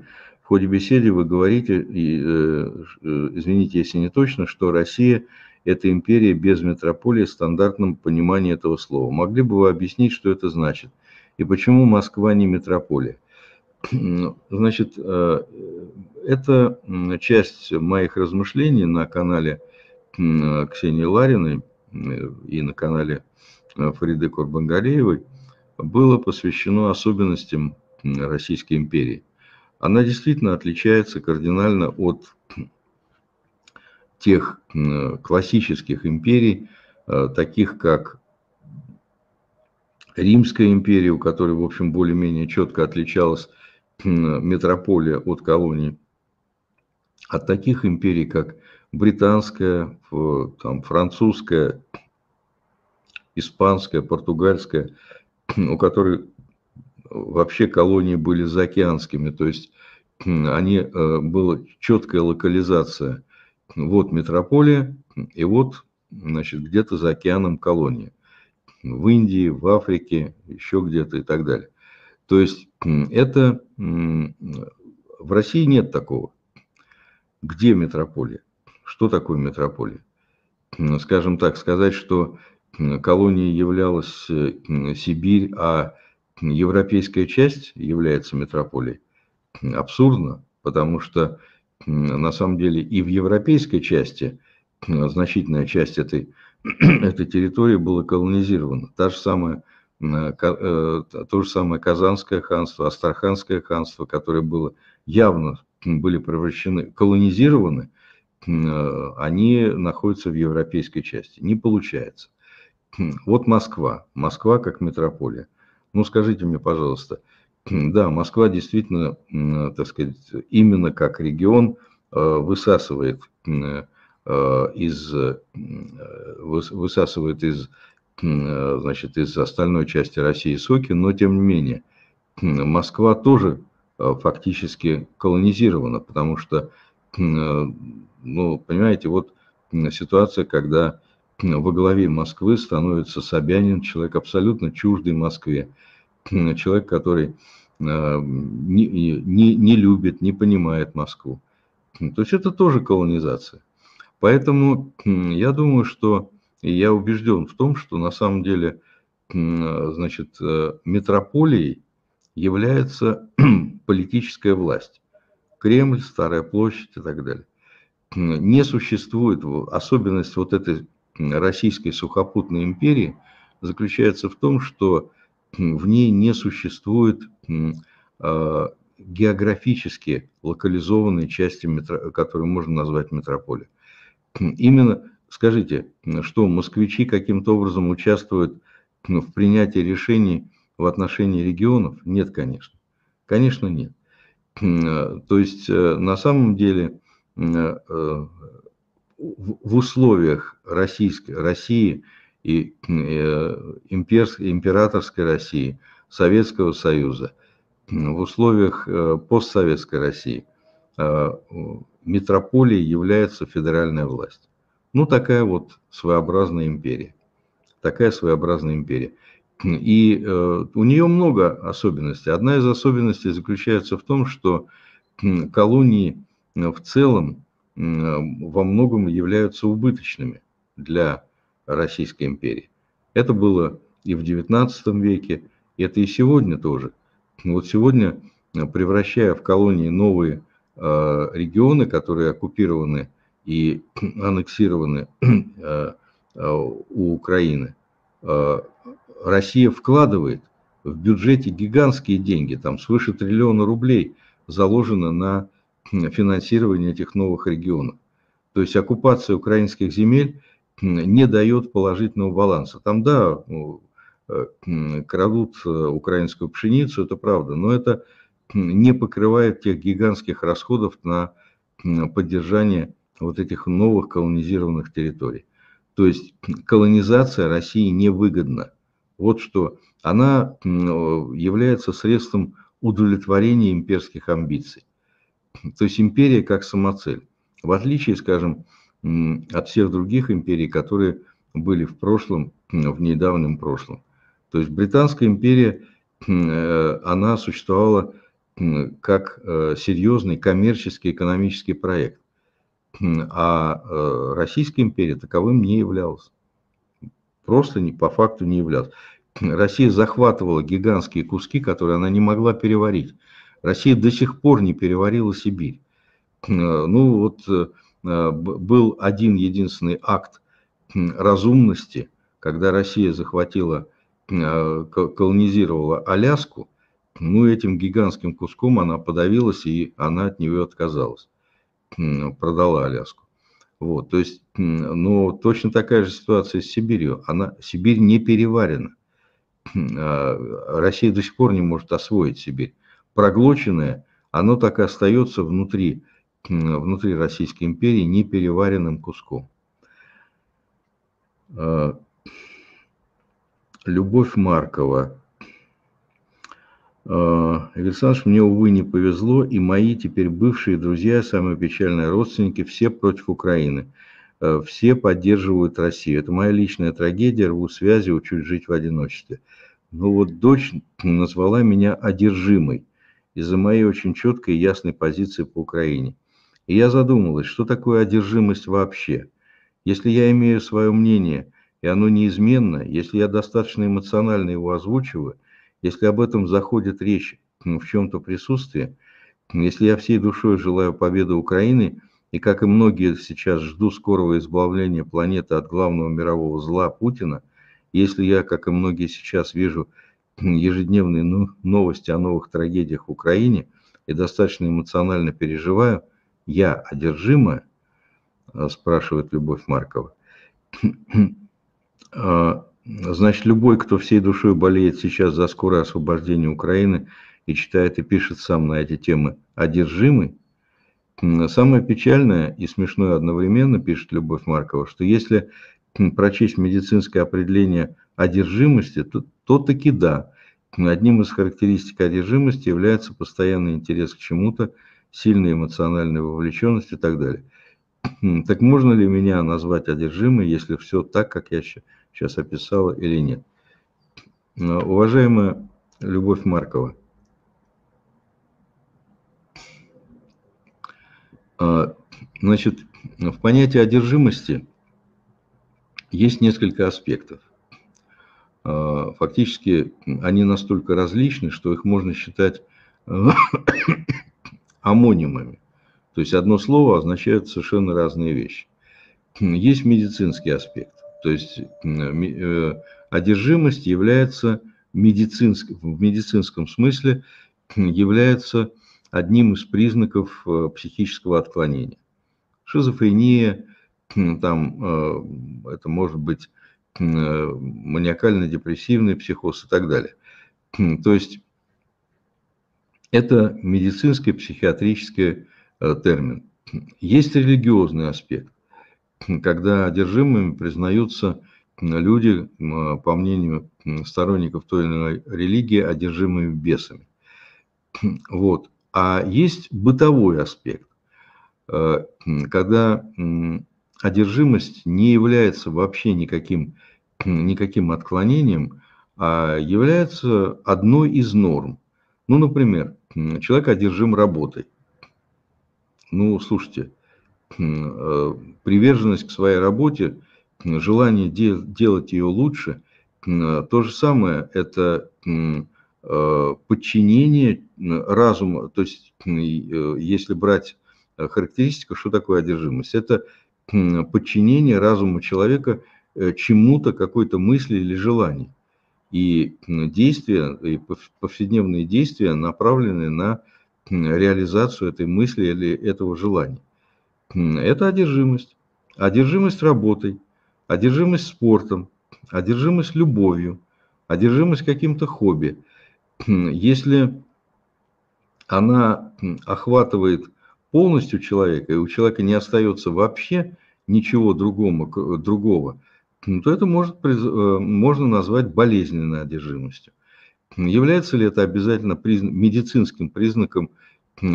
В ходе беседы вы говорите, и, э, э, извините, если не точно, что Россия – это империя без метрополии в стандартном понимании этого слова. Могли бы вы объяснить, что это значит? И почему Москва не метрополия? Значит, э, это часть моих размышлений на канале Ксении Лариной э, и на канале э, Фариды Курбангалеевой было посвящено особенностям Российской империи. Она действительно отличается кардинально от тех классических империй, таких как Римская империя, у которой, в общем, более-менее четко отличалась метрополия от колоний, от таких империй, как британская, там, французская, испанская, португальская, у которой вообще колонии были заокеанскими, то есть они, э, была четкая локализация. Вот метрополия, и вот значит, где-то за океаном колония. В Индии, в Африке, еще где-то и так далее. То есть это в России нет такого. Где метрополия? Что такое метрополия? Скажем так, сказать, что колонией являлась Сибирь, а европейская часть является метрополией, абсурдно, потому что на самом деле и в европейской части значительная часть этой, этой территории была колонизирована. Та же самая Э, то же самое Казанское ханство, Астраханское ханство, которое было явно были превращены, колонизированы, э, они находятся в европейской части. Не получается. Вот Москва. Москва как метрополия. Ну, скажите мне, пожалуйста, да, Москва действительно, так сказать, именно как регион э, высасывает из, высасывает из Э, значит, из остальной части России соки, но тем не менее Москва тоже э, фактически колонизирована, потому что, э, ну, понимаете, вот ситуация, когда во главе Москвы становится Собянин, человек абсолютно чуждый Москве, человек, который не, не, не любит, не понимает Москву. То есть это тоже колонизация. Поэтому я думаю, что и я убежден в том, что на самом деле значит, э, метрополией является политическая власть. Кремль, Старая площадь и так далее. Не существует, особенность вот этой российской сухопутной империи заключается в том, что в ней не существует а, географически локализованной части, метро, которую можно назвать метрополией. Именно Скажите, что москвичи каким-то образом участвуют в принятии решений в отношении регионов? Нет, конечно. Конечно, нет. То есть, э, на самом деле, э, в условиях российской, России и э, имперской, императорской России, Советского Союза, в условиях постсоветской России метрополией является федеральная власть. Ну, такая вот своеобразная империя. Такая своеобразная империя. И э, у нее много особенностей. Одна из особенностей заключается в том, что колонии э, в целом э, во многом являются убыточными для Российской империи. Это было и в XIX веке, и это и сегодня тоже. Вот сегодня, э, превращая в колонии новые э, регионы, которые оккупированы и аннексированы э, у Украины. Россия вкладывает в бюджете гигантские деньги, там свыше триллиона рублей заложено на финансирование этих новых регионов. То есть оккупация украинских земель не дает положительного баланса. Там, да, ну, э, крадут э, украинскую пшеницу, это правда, но это не покрывает тех гигантских расходов на поддержание вот этих новых колонизированных территорий. То есть колонизация России невыгодна. Вот что. Она является средством удовлетворения имперских амбиций. То есть империя как самоцель. В отличие, скажем, от всех других империй, которые были в прошлом, в недавнем прошлом. То есть Британская империя, э, она существовала как э, серьезный коммерческий экономический проект. А э, Российская империя таковым не являлась. Просто не, по факту не являлась. Россия захватывала гигантские куски, которые она не могла переварить. Россия до сих пор не переварила Сибирь. Ну вот был один единственный акт разумности, когда Россия захватила, колонизировала Аляску, ну, этим гигантским куском она подавилась, и она от нее отказалась. Продала Аляску. Вот, то есть, но точно такая же ситуация с Сибирью. Она, Сибирь не переварена. Россия до сих пор не может освоить Сибирь. Проглоченное, оно так и остается внутри, внутри Российской империи непереваренным куском. А, Любовь Маркова. А, Александр, мне, увы, не повезло, и мои теперь бывшие друзья, самые печальные родственники, все против Украины. А, все поддерживают Россию. Это моя личная трагедия, рву связи, учусь жить в одиночестве. Но вот дочь назвала меня одержимой из-за моей очень четкой и ясной позиции по Украине. И я задумалась, что такое одержимость вообще? Если я имею свое мнение, и оно неизменно, если я достаточно эмоционально его озвучиваю – если об этом заходит речь ну, в чем-то присутствии, если я всей душой желаю победы Украины, и как и многие сейчас жду скорого избавления планеты от главного мирового зла Путина, если я, как и многие сейчас, вижу ежедневные ну, новости о новых трагедиях в Украине. И достаточно эмоционально переживаю, я одержимая, спрашивает Любовь Маркова, а, Значит, любой, кто всей душой болеет сейчас за скорое освобождение Украины и читает и пишет сам на эти темы одержимый, самое печальное и смешное одновременно, пишет Любовь Маркова, что если прочесть медицинское определение одержимости, то, то таки да. Одним из характеристик одержимости является постоянный интерес к чему-то, сильная эмоциональная вовлеченность и так далее. Так можно ли меня назвать одержимой, если все так, как я сейчас описала или нет. Уважаемая Любовь Маркова, а, значит, в понятии одержимости есть несколько аспектов. А, фактически они настолько различны, что их можно считать амонимами. То есть одно слово означает совершенно разные вещи. Есть медицинский аспект. То есть э, одержимость является медицинск, в медицинском смысле является одним из признаков э, психического отклонения. Шизофрения, там э, это может быть маниакально-депрессивный психоз и так далее. То есть это медицинский психиатрический термин. Есть религиозный аспект когда одержимыми признаются люди, по мнению сторонников той или иной религии, одержимыми бесами. Вот. А есть бытовой аспект, э, когда одержимость не является вообще никаким, никаким отклонением, а является одной из норм. Ну, например, человек одержим работой. Ну, слушайте, Э, приверженность к своей работе, желание делать ее лучше, то же самое это э, подчинение разума, то есть э, если брать характеристику, что такое одержимость? Это подчинение разума человека чему-то, какой-то мысли или желанию. И действия, и повседневные действия направлены на реализацию этой мысли или этого желания. Это одержимость. Одержимость работой, одержимость спортом, одержимость любовью, одержимость каким-то хобби. Если она охватывает полностью человека, и у человека не остается вообще ничего другого, другого то это может, э, можно назвать болезненной одержимостью. Является ли это обязательно призна, медицинским признаком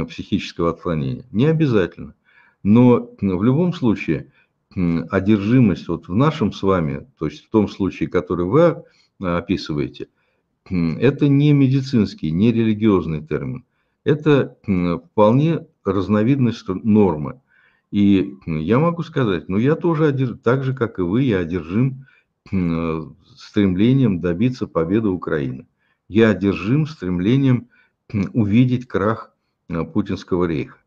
психического отклонения? Не обязательно. Но в любом случае одержимость вот в нашем с вами, то есть в том случае, который вы описываете, это не медицинский, не религиозный термин. Это вполне разновидность нормы. И я могу сказать, ну я тоже одержим, так же, как и вы, я одержим стремлением добиться победы Украины. Я одержим стремлением увидеть крах э, путинского рейха.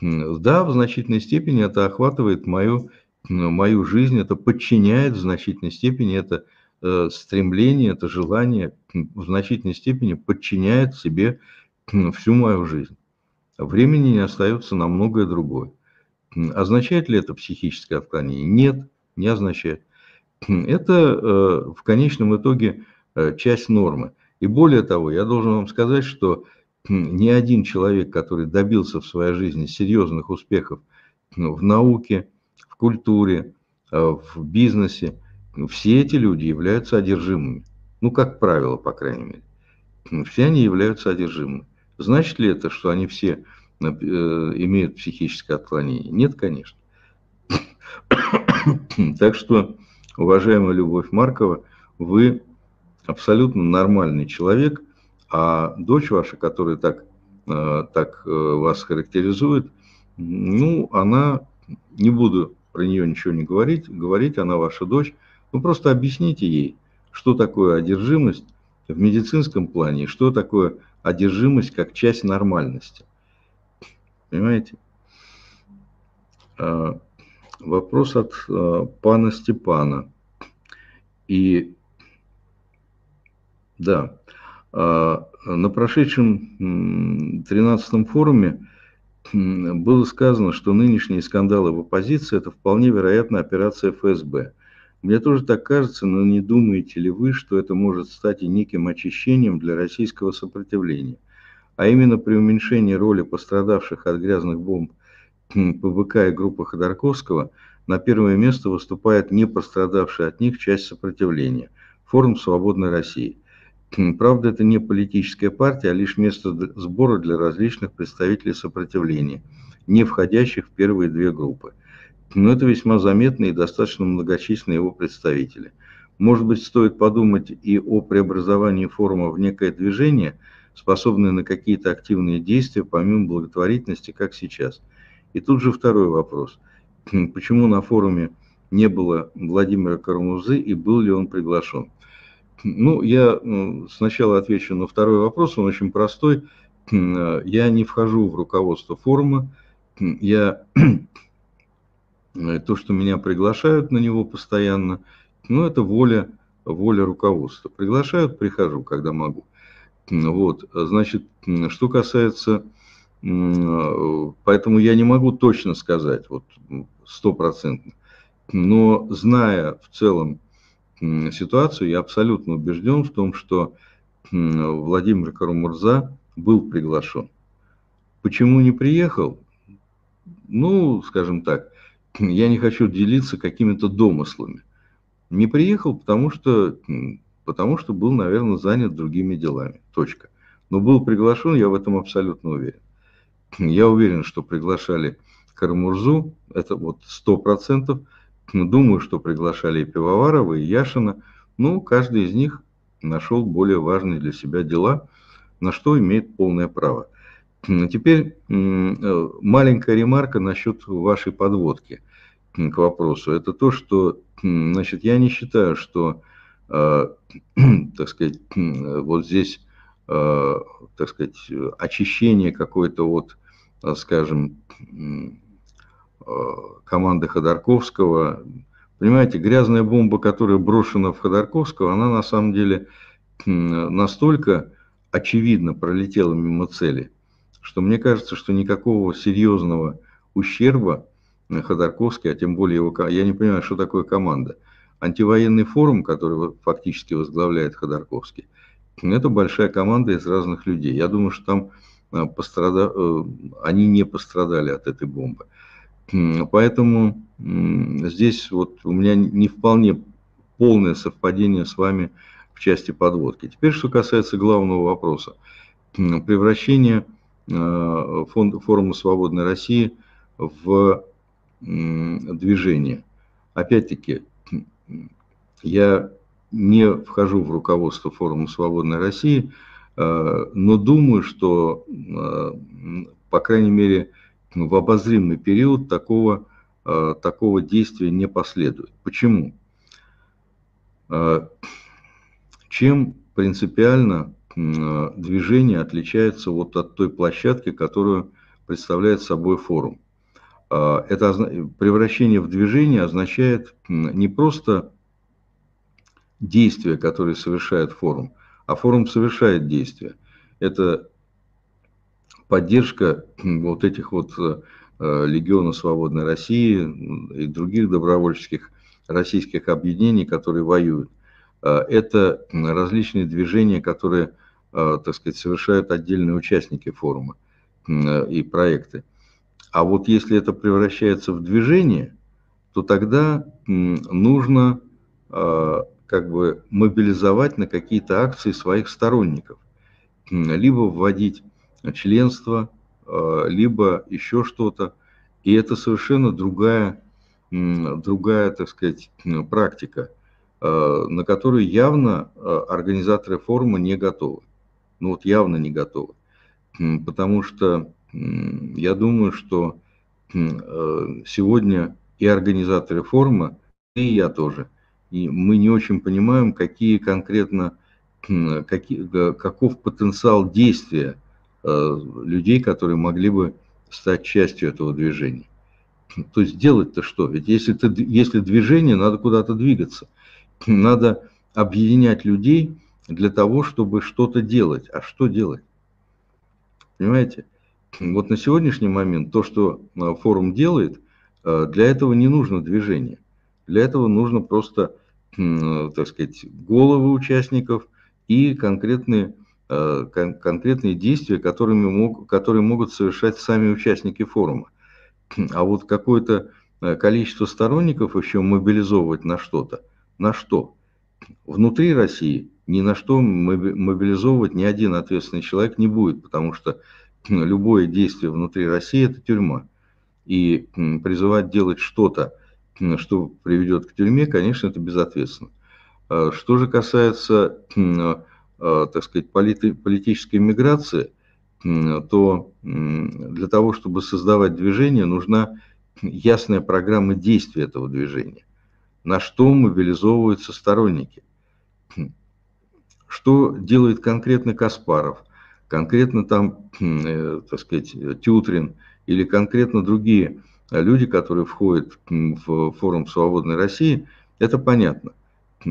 Да, в значительной степени это охватывает мою, мою жизнь, это подчиняет в значительной степени это э, стремление, это желание в значительной степени подчиняет себе всю мою жизнь. Времени не остается на многое другое. Означает ли это психическое отклонение? Нет, не означает. Это э, в конечном итоге э, часть нормы. И более того, я должен вам сказать, что ни один человек, который добился в своей жизни серьезных успехов ну, в науке, в культуре, э, в бизнесе, все эти люди являются одержимыми. Ну, как правило, по крайней мере. Все они являются одержимыми. Значит ли это, что они все Э, имеют психическое отклонение? Нет, конечно. Так что, уважаемая Любовь Маркова, вы абсолютно нормальный человек, а дочь ваша, которая так, э, так э, вас характеризует, ну, она, не буду про нее ничего не говорить, говорить, она ваша дочь, ну, просто объясните ей, что такое одержимость в медицинском плане, что такое одержимость как часть нормальности. Понимаете? А, вопрос от а, пана Степана. И да, а, на прошедшем 13-м форуме было сказано, что нынешние скандалы в оппозиции – это вполне вероятно операция ФСБ. Мне тоже так кажется, но не думаете ли вы, что это может стать и неким очищением для российского сопротивления? а именно при уменьшении роли пострадавших от грязных бомб ПВК и группы Ходорковского на первое место выступает не пострадавшая от них часть сопротивления – Форум Свободной России. Правда, это не политическая партия, а лишь место сбора для различных представителей сопротивления, не входящих в первые две группы. Но это весьма заметно и достаточно многочисленные его представители. Может быть, стоит подумать и о преобразовании форума в некое движение – способные на какие-то активные действия, помимо благотворительности, как сейчас. И тут же второй вопрос. Почему на форуме не было Владимира Карамузы и был ли он приглашен? Ну, я ну, сначала отвечу на второй вопрос, он очень простой. Я не вхожу в руководство форума. Я то, что меня приглашают на него постоянно, ну, это воля, воля руководства. Приглашают, прихожу, когда могу. Вот, значит, что касается, поэтому я не могу точно сказать, вот, стопроцентно, но зная в целом ситуацию, я абсолютно убежден в том, что Владимир Карамурза был приглашен. Почему не приехал? Ну, скажем так, я не хочу делиться какими-то домыслами. Не приехал, потому что потому что был, наверное, занят другими делами. Точка. Но был приглашен, я в этом абсолютно уверен. Я уверен, что приглашали Карамурзу, это вот сто процентов. Думаю, что приглашали и Пивоварова, и Яшина. Ну, каждый из них нашел более важные для себя дела, на что имеет полное право. Теперь маленькая ремарка насчет вашей подводки к вопросу. Это то, что значит, я не считаю, что Э, так сказать, вот здесь, э, так сказать, очищение какой-то вот, скажем, э, команды Ходорковского Понимаете, грязная бомба, которая брошена в Ходорковского, она на самом деле настолько очевидно пролетела мимо цели, что мне кажется, что никакого серьезного ущерба Ходорковский, а тем более его... Я не понимаю, что такое команда. Антивоенный форум, который фактически возглавляет Ходорковский, это большая команда из разных людей. Я думаю, что там а, пострада... Э, они не пострадали от этой бомбы. Поэтому здесь вот у меня не вполне полное совпадение с вами в части подводки. Теперь, что касается главного вопроса. Превращение а, форума «Свободной России» в движение. Опять-таки, я не вхожу в руководство форума «Свободной России», э, но думаю, что, э, по крайней мере, в обозримый период такого, э, такого действия не последует. Почему? Чем принципиально движение отличается вот от той площадки, которую представляет собой форум? Это превращение в движение означает не просто действия, которые совершает форум, а форум совершает действия. Это поддержка вот этих вот э, Легиона Свободной России и других добровольческих российских объединений, которые воюют. Э, это различные движения, которые, э, так сказать, совершают отдельные участники форума и проекты. А вот если это превращается в движение, то тогда нужно как бы мобилизовать на какие-то акции своих сторонников. Либо вводить членство, э, либо еще что-то. И это совершенно другая, другая, так сказать, практика, э, на которую явно э, организаторы форума не готовы. Ну вот явно не готовы. Потому что я думаю, что сегодня и организаторы форума, и я тоже – и мы не очень понимаем, какие конкретно, какие, каков потенциал действия э, людей, которые могли бы стать частью этого движения. То есть делать-то что? Ведь если, ты, если движение, надо куда-то двигаться. Надо объединять людей для того, чтобы что-то делать. А что делать? Понимаете? Вот на сегодняшний момент то, что э, форум делает, э, для этого не нужно движение. Для этого нужно просто так сказать, головы участников и конкретные, кон конкретные действия, которыми мог, которые могут совершать сами участники форума. А вот какое-то количество сторонников еще мобилизовывать на что-то. На что? Внутри России ни на что мобилизовывать ни один ответственный человек не будет, потому что любое действие внутри России – это тюрьма. И призывать делать что-то, что приведет к тюрьме, конечно, это безответственно. А что же касается, а, так сказать, политической миграции, то для того, чтобы создавать движение, нужна ясная программа действия этого движения. На что мобилизовываются сторонники. Что делает конкретно Каспаров, конкретно там, э, так сказать, Тютрин или конкретно другие люди, которые входят в форум «Свободной России», это понятно.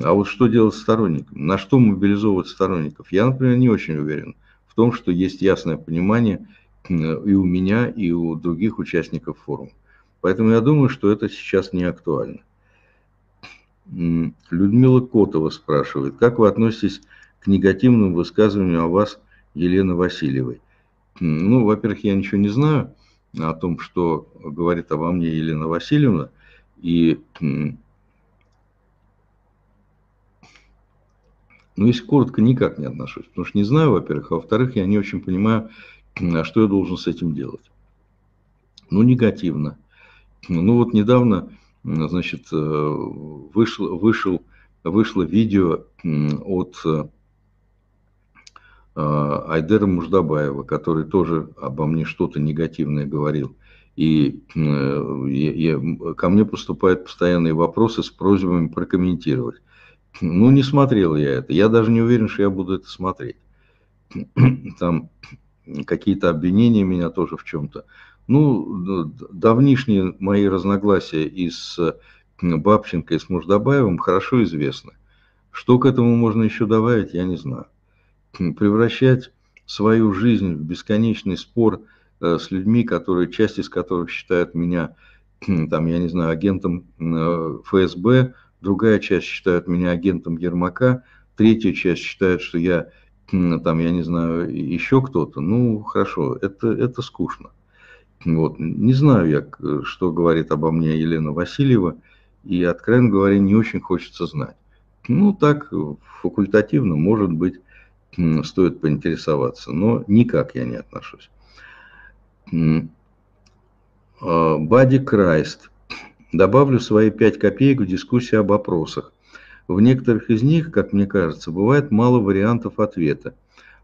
А вот что делать сторонникам? На что мобилизовывать сторонников? Я, например, не очень уверен в том, что есть ясное понимание и у меня, и у других участников форума. Поэтому я думаю, что это сейчас не актуально. Людмила Котова спрашивает, как вы относитесь к негативным высказываниям о вас Елены Васильевой? Ну, во-первых, я ничего не знаю о том, что говорит обо мне Елена Васильевна. И, ну, если коротко, никак не отношусь. Потому что не знаю, во-первых, а во-вторых, я не очень понимаю, а что я должен с этим делать. Ну, негативно. Ну, вот недавно, значит, э, вышел, вышел, вышло видео от Э, Айдера Муждабаева, который тоже обо мне что-то негативное говорил. И э, я, я, ко мне поступают постоянные вопросы с просьбами прокомментировать. Ну, не смотрел я это. Я даже не уверен, что я буду это смотреть. Там какие-то обвинения меня тоже в чем-то. Ну, давнишние мои разногласия и с Бабченко и с Муждабаевым, хорошо известны. Что к этому можно еще добавить, я не знаю. Превращать свою жизнь в бесконечный спор э, с людьми, которые, часть из которых считают меня, там, я не знаю, агентом э, ФСБ, другая часть считает меня агентом Ермака, третья часть считает, что я, там, я не знаю, еще кто-то. Ну, хорошо, это, это скучно. Вот. Не знаю я, что говорит обо мне Елена Васильева, и, откровенно говоря, не очень хочется знать. Ну, так, факультативно, может быть, стоит поинтересоваться, но никак я не отношусь. А, Бади Крайст. Добавлю свои 5 копеек в дискуссии об опросах. В некоторых из них, как мне кажется, бывает мало вариантов ответа.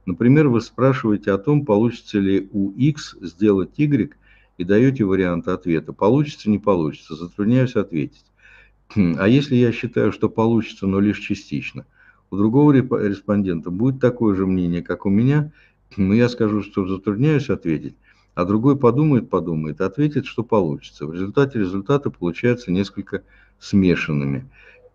Например, вы спрашиваете о том, получится ли у X сделать Y, и даете варианты ответа. Получится, не получится, затрудняюсь ответить. Хм, а если я считаю, что получится, но лишь частично? У другого респондента будет такое же мнение, как у меня, но я скажу, что затрудняюсь ответить, а другой подумает, подумает, ответит, что получится. В результате результаты получаются несколько смешанными.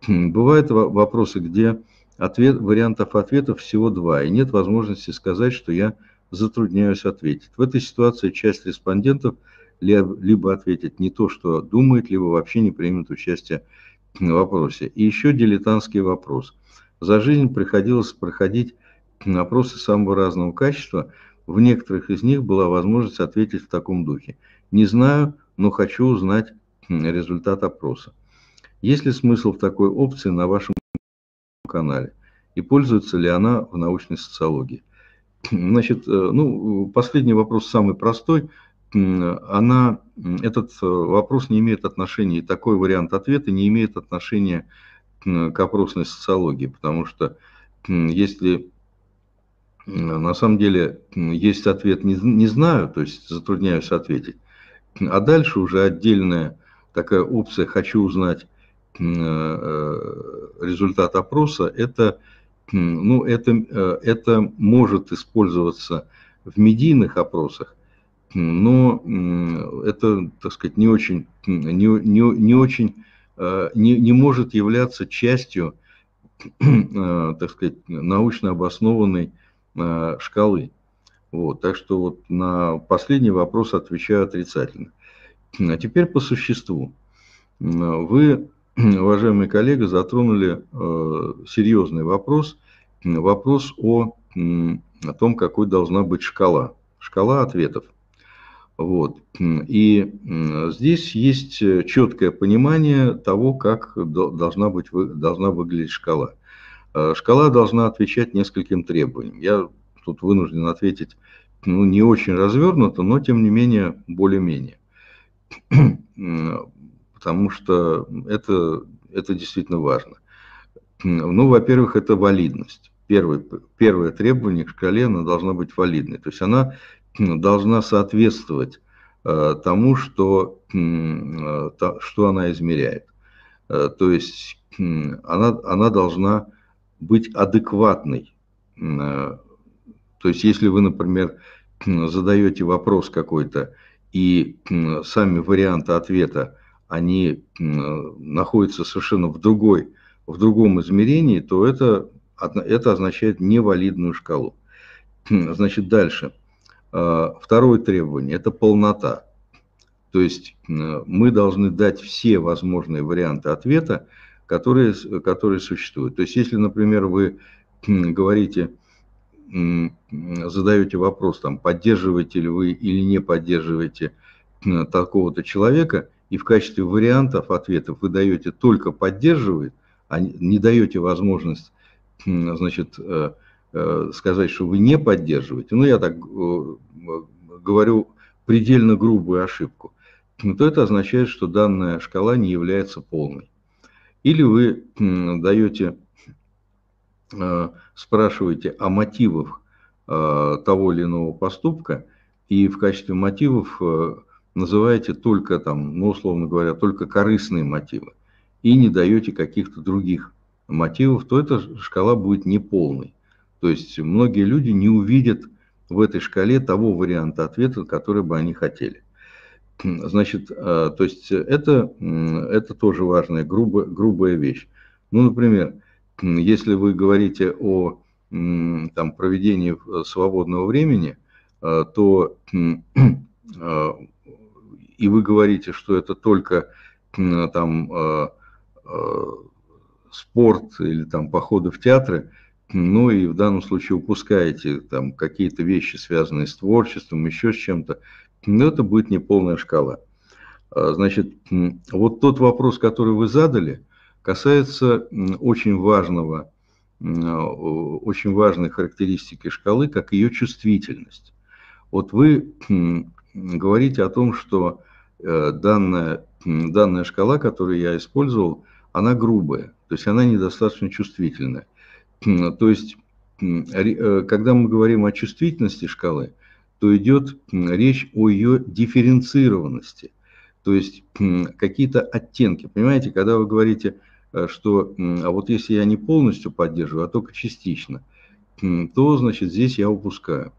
Хм, бывают вопросы, где ответ, вариантов ответов всего два, и нет возможности сказать, что я затрудняюсь ответить. В этой ситуации часть респондентов либо ответит не то, что думает, либо вообще не примет участие в вопросе. И еще дилетантский вопрос. За жизнь приходилось проходить опросы самого разного качества. В некоторых из них была возможность ответить в таком духе. Не знаю, но хочу узнать результат опроса. Есть ли смысл в такой опции на вашем канале? И пользуется ли она в научной социологии? Значит, э, ну, последний вопрос самый простой. Она, этот э, вопрос не имеет отношения, такой вариант ответа не имеет отношения к опросной социологии, потому что если на самом деле есть ответ не, не знаю, то есть затрудняюсь ответить, а дальше уже отдельная такая опция «хочу узнать э, результат опроса», это ну, это, э, это может использоваться в медийных опросах, но это, так сказать, не очень, не, не, не очень, э, не, не может являться частью, э, так сказать, научно обоснованной шкалы. Вот, так что вот на последний вопрос отвечаю отрицательно. А теперь по существу. Вы уважаемые коллеги, затронули э, серьезный вопрос, вопрос о, о том, какой должна быть шкала, шкала ответов. Вот. И здесь есть четкое понимание того, как должна, быть, должна выглядеть шкала. Э, шкала должна отвечать нескольким требованиям. Я тут вынужден ответить ну, не очень развернуто, но тем не менее более-менее потому что это, это действительно важно. Ну, во-первых, это валидность. Первое, первое требование к шкале, она должна быть валидной. То есть она должна соответствовать э, тому, что, э, что она измеряет. Э, то есть она, она должна быть адекватной. То есть если вы, например, задаете вопрос какой-то, и сами варианты ответа они находятся совершенно в другой, в другом измерении, то это, это означает невалидную шкалу. Значит, дальше. А, второе требование – это полнота. То есть мы должны дать все возможные варианты ответа, которые, которые существуют. То есть если, например, вы говорите, задаете вопрос, там, поддерживаете ли вы или не поддерживаете такого-то человека – и в качестве вариантов ответов вы даете только поддерживает, а не даете возможность значит, э, сказать, что вы не поддерживаете, ну я так э, говорю предельно грубую ошибку, то это означает, что данная шкала не является полной. Или вы даете, спрашиваете о мотивах того или иного поступка, и в качестве мотивов называете только там, ну, условно говоря, только корыстные мотивы и не даете каких-то других мотивов, то эта шкала будет неполной. То есть многие люди не увидят в этой шкале того варианта ответа, который бы они хотели. Значит, то есть это, это тоже важная, грубая, грубая вещь. Ну, например, если вы говорите о там, проведении свободного времени, то и вы говорите, что это только там спорт или там походы в театры, ну и в данном случае упускаете там какие-то вещи, связанные с творчеством, еще с чем-то, ну это будет неполная шкала. А, значит, вот тот вопрос, который вы задали, касается очень важного, очень важной характеристики шкалы, как ее чувствительность. Вот вы говорите о том, что э, данная, данная шкала, которую я использовал, она грубая, то есть она недостаточно чувствительная. То есть, э, когда мы говорим о чувствительности шкалы, то идет речь о ее дифференцированности, то есть какие-то оттенки. Понимаете, когда вы говорите, э, что а вот если я не полностью поддерживаю, а только частично, то, значит, здесь я упускаю.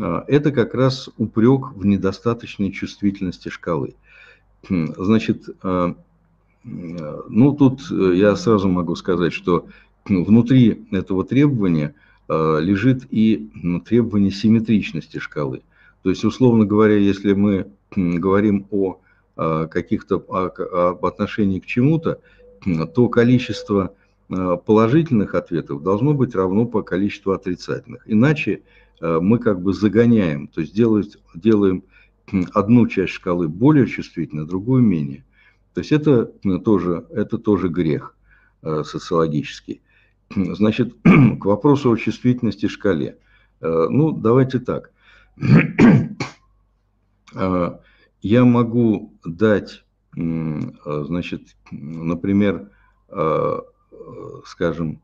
А, это как раз упрек в недостаточной чувствительности шкалы. Значит, а, ну, тут э, я сразу могу сказать, что внутри этого требования э, лежит и требование симметричности шкалы. То есть, условно говоря, если мы говорим о э, каких-то об отношении к чему-то, то количество положительных ответов должно быть равно по количеству отрицательных. Иначе мы как бы загоняем, то есть делаем, делаем одну часть шкалы более чувствительной, другую менее. То есть это тоже, это тоже грех э, социологический. Значит, к вопросу о чувствительности шкале. Э, ну, давайте так. Э, я могу дать, значит, например, скажем,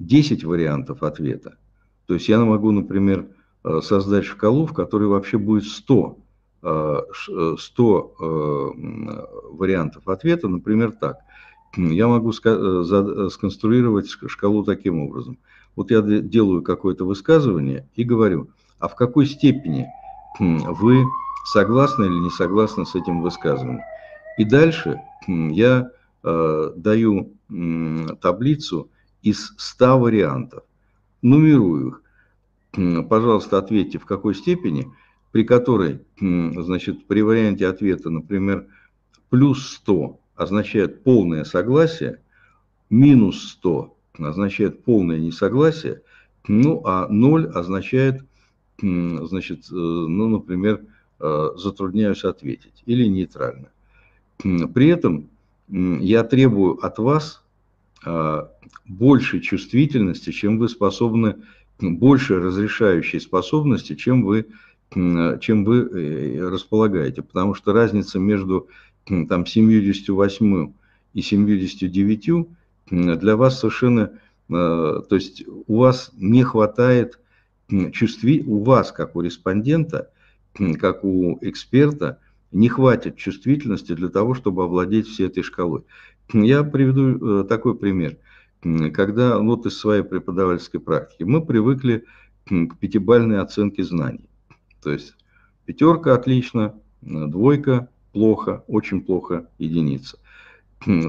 10 вариантов ответа. То есть я могу, например, создать шкалу, в которой вообще будет 100 100 э, вариантов ответа, например, так. Я могу э, сконструировать шкалу таким образом. Вот я делаю какое-то высказывание и говорю, а в какой степени вы согласны или не согласны с этим высказыванием. И дальше я э, даю таблицу из 100 вариантов, нумерую их. Пожалуйста, ответьте, в какой степени – при которой, значит, при варианте ответа, например, плюс 100 означает полное согласие, минус 100 означает полное несогласие, ну, а 0 означает, значит, э, ну, например, э, затрудняюсь ответить или нейтрально. При этом я требую от вас э, большей чувствительности, чем вы способны, больше разрешающей способности, чем вы чем вы располагаете, потому что разница между там, 78 и 79 для вас совершенно, э, то есть у вас не хватает чувстви, у вас, как у респондента, как у эксперта, не хватит чувствительности для того, чтобы овладеть всей этой шкалой. Я приведу э, такой пример. Когда, вот из своей преподавательской практики, мы привыкли к пятибальной оценке знаний. То есть пятерка отлично, двойка плохо, очень плохо, единица.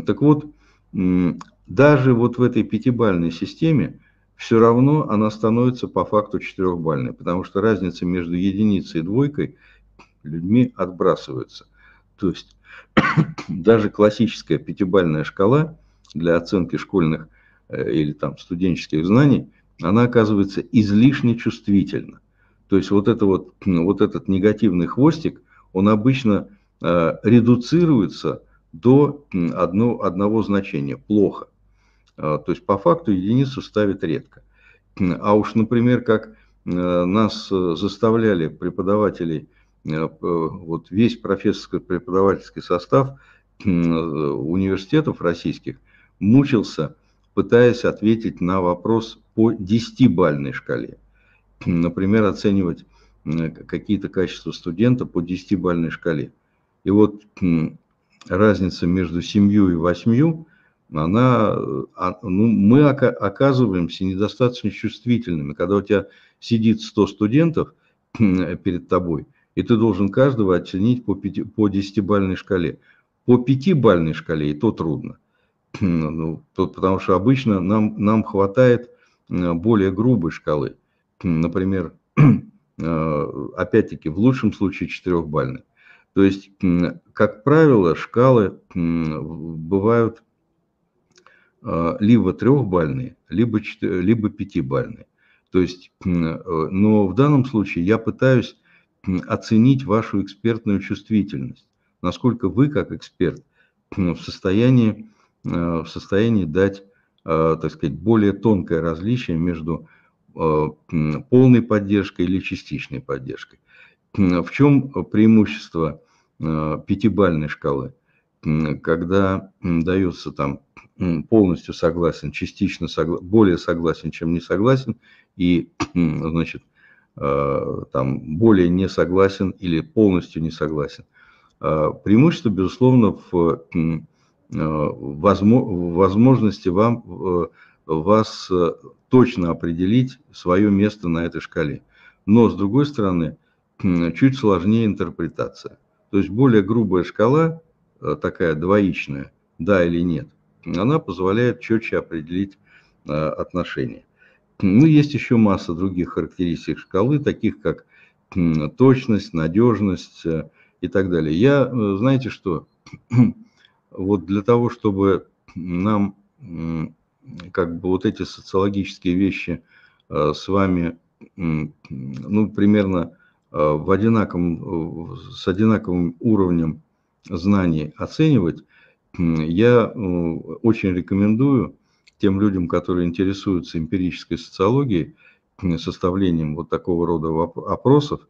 Так вот, даже вот в этой пятибальной системе все равно она становится по факту четырехбальной, потому что разница между единицей и двойкой людьми отбрасывается. То есть даже классическая пятибальная шкала для оценки школьных э, или там студенческих знаний, она оказывается излишне чувствительна. То есть вот, это вот, вот этот негативный хвостик, он обычно редуцируется до одно, одного значения – плохо. Э, то есть по факту единицу ставят редко. А уж, например, как э, нас заставляли преподавателей, э, вот весь профессорско-преподавательский состав университетов российских мучился, пытаясь ответить на вопрос по десятибальной шкале например, оценивать какие-то качества студента по 10-бальной шкале. И вот разница между семью и восьмью, она, а, ну, мы оказываемся недостаточно чувствительными. Когда у тебя сидит 100 студентов перед тобой, И ты должен каждого оценить по, 5, по 10-бальной шкале. По 5-бальной шкале и то трудно. Ну, потому что обычно нам, нам хватает более грубой шкалы. Например, э, опять-таки, в лучшем случае 4-бальной. То есть, как правило, шкалы бывают э, либо трехбальные, либо, либо пятибальные. То есть, э, но в данном случае я пытаюсь оценить вашу экспертную чувствительность, насколько вы, как эксперт, в состоянии, в состоянии дать, так сказать, более тонкое различие между полной поддержкой или частичной поддержкой. В чем преимущество э, пятибальной шкалы? Когда дается там полностью согласен, частично согла... более согласен, чем не согласен, и, значит, э, там более не согласен или полностью не согласен. Э, преимущество, безусловно, в возможности вам, вас точно определить свое место на этой шкале. Но, с другой стороны, чуть сложнее интерпретация. То есть более грубая шкала, э, такая двоичная, да или нет, она позволяет четче определить э, отношения. Ну, есть еще масса других характеристик шкалы, таких как точность, надежность э, и так далее. Я, знаете что, вот для того, чтобы нам как бы вот эти социологические вещи с вами, ну, примерно в одинаковом, с одинаковым уровнем знаний оценивать, я э, очень рекомендую тем людям, которые интересуются эмпирической социологией, составлением вот такого рода опросов,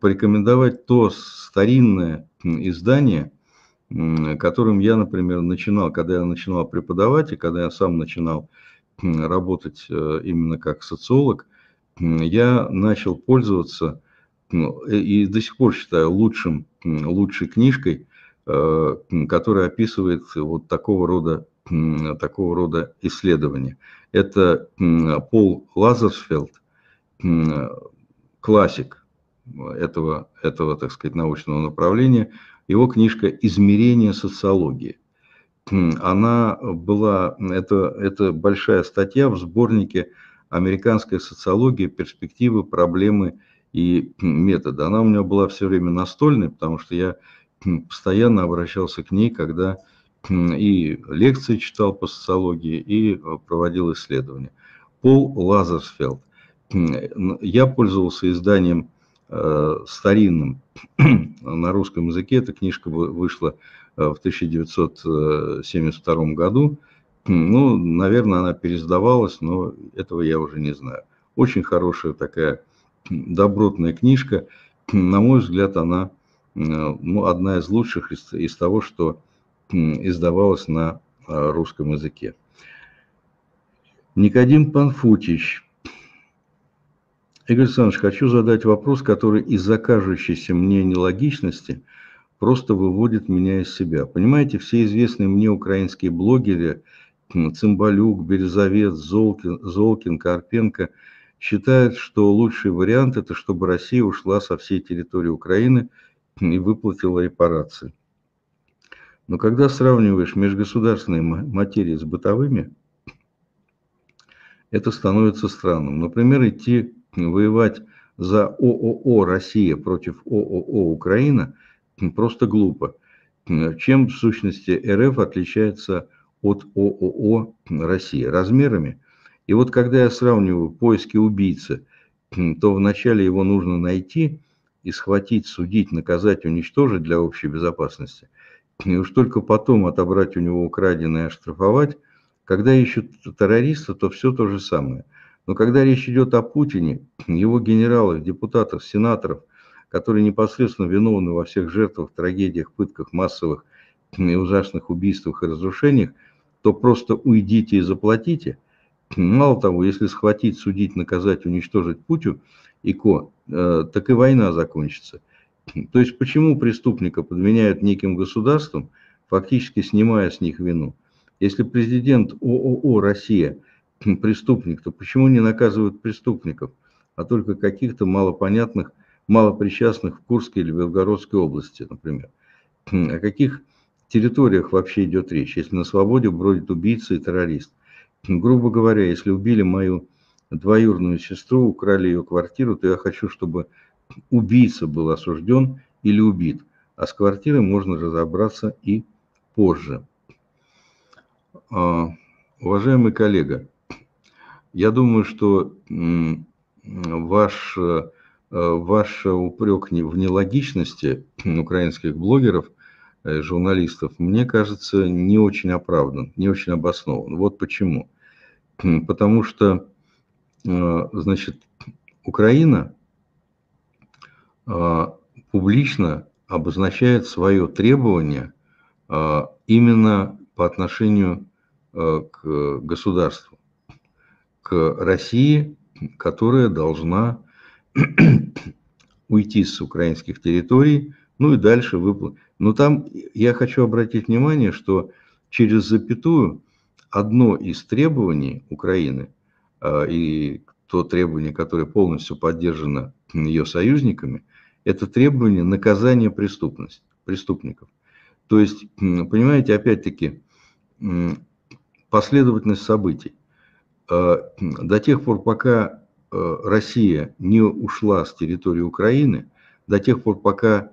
порекомендовать то старинное издание, которым я, например, начинал, когда я начинал преподавать и когда я сам начинал работать э, именно как социолог, я начал пользоваться и до сих пор считаю лучшим, лучшей книжкой, э, которая описывает вот такого рода, такого рода исследования. Это Пол Лазерсфелд, классик этого, этого, так сказать, научного направления. Его книжка «Измерение социологии». Она была, это, это большая статья в сборнике «Американская социология. Перспективы, проблемы и метода. Она у меня была все время настольной, потому что я постоянно обращался к ней, когда и лекции читал по социологии, и э, проводил исследования. Пол Лазерсфелд. Я пользовался изданием э, старинным на русском языке. Эта книжка вышла э, в 1972 году. Ну, наверное, она переиздавалась, но этого я уже не знаю. Очень хорошая такая добротная книжка. На мой взгляд, она э, ну, одна из лучших из, из того, что издавалось на э, русском языке. Никодим Панфутич. Игорь Александрович, хочу задать вопрос, который из-за кажущейся мне нелогичности просто выводит меня из себя. Понимаете, все известные мне украинские блогеры, Цымбалюк, Березовец, Золкин, Золкин Карпенко – считает, что лучший вариант – это чтобы Россия ушла со всей территории Украины и выплатила репарации. Но когда сравниваешь межгосударственные материи с бытовыми, это становится странным. Например, идти воевать за ООО «Россия» против ООО «Украина» просто глупо. Чем в сущности РФ отличается от ООО «Россия»? Размерами – и вот когда я сравниваю поиски убийцы, то вначале его нужно найти и схватить, судить, наказать, уничтожить для общей безопасности. И уж только потом отобрать у него украденное и оштрафовать. Когда ищут террориста, то все то же самое. Но когда речь идет о Путине, его генералах, депутатах, сенаторов, которые непосредственно виновны во всех жертвах, трагедиях, пытках, массовых и ужасных убийствах и разрушениях, то просто уйдите и заплатите – Мало того, если схватить, судить, наказать, уничтожить Путю и Ко, э, так и война закончится. То есть почему преступника подменяют неким государством, фактически снимая с них вину? Если президент ООО «Россия» преступник, то почему не наказывают преступников, а только каких-то малопонятных малопричастных в Курской или Белгородской области, например. О каких территориях вообще идет речь, если на свободе бродит убийца и террорист? Грубо говоря, если убили мою двоюродную сестру, украли ее квартиру, то я хочу, чтобы убийца был осужден или убит, а с квартирой можно разобраться и позже. А, уважаемый коллега, я думаю, что ваш, э, ваш упрек в нелогичности украинских блогеров, журналистов, мне кажется, не очень оправдан, не очень обоснован. Вот почему. Потому что, э, значит, Украина публично обозначает свое требование именно по отношению к государству к России, которая должна уйти с украинских территорий, ну и дальше выплыть. Но там я хочу обратить внимание, что через запятую одно из требований Украины, а, и то требование, которое полностью поддержано ее союзниками, это требование наказания преступности, преступников. То есть, понимаете, опять-таки, последовательность событий. Э, до тех пор, пока э, Россия не ушла с территории Украины, до тех пор, пока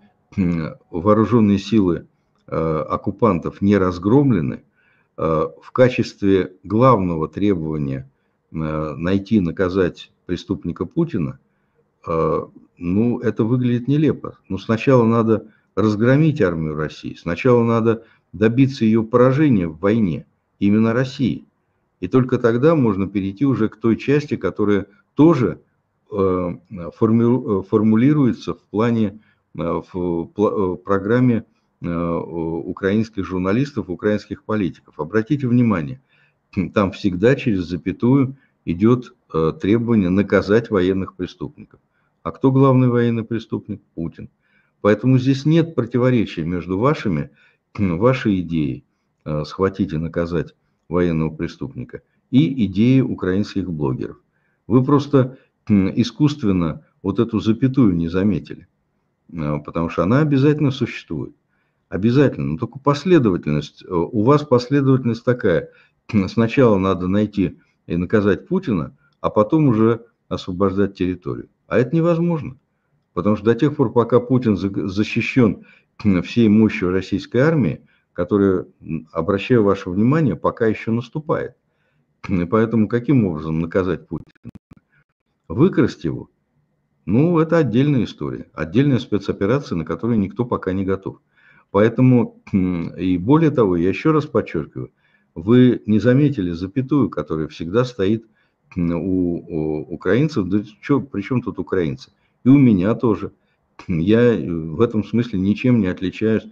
вооруженные силы э, оккупантов не разгромлены, в качестве главного требования найти, наказать преступника Путина, ну, это выглядит нелепо. Но сначала надо разгромить армию России, сначала надо добиться ее поражения в войне, именно России. И только тогда можно перейти уже к той части, которая тоже э, формулируется в плане, э, в программе э, украинских журналистов, украинских политиков. Обратите внимание, там всегда через запятую идет требование наказать военных преступников. А кто главный военный преступник? Путин. Поэтому здесь нет противоречия между вашими, вашей идеей схватить и наказать военного преступника, и идеи украинских блогеров. Вы просто искусственно вот эту запятую не заметили, потому что она обязательно существует. Обязательно, но только последовательность. Э, у вас последовательность такая. Сначала надо найти и наказать Путина, а потом уже освобождать территорию. А это невозможно. Потому что до тех пор, пока Путин защищен всей мощью российской армии, которая, обращаю ваше внимание, пока еще наступает. И поэтому каким образом наказать Путина? Выкрасть его? Ну, это отдельная история, отдельная спецоперация, на которую никто пока не готов. Поэтому, и более того, я еще раз подчеркиваю, вы не заметили запятую, которая всегда стоит у, у украинцев, да что, при чем тут украинцы? И у меня тоже. Я в этом смысле ничем не отличаюсь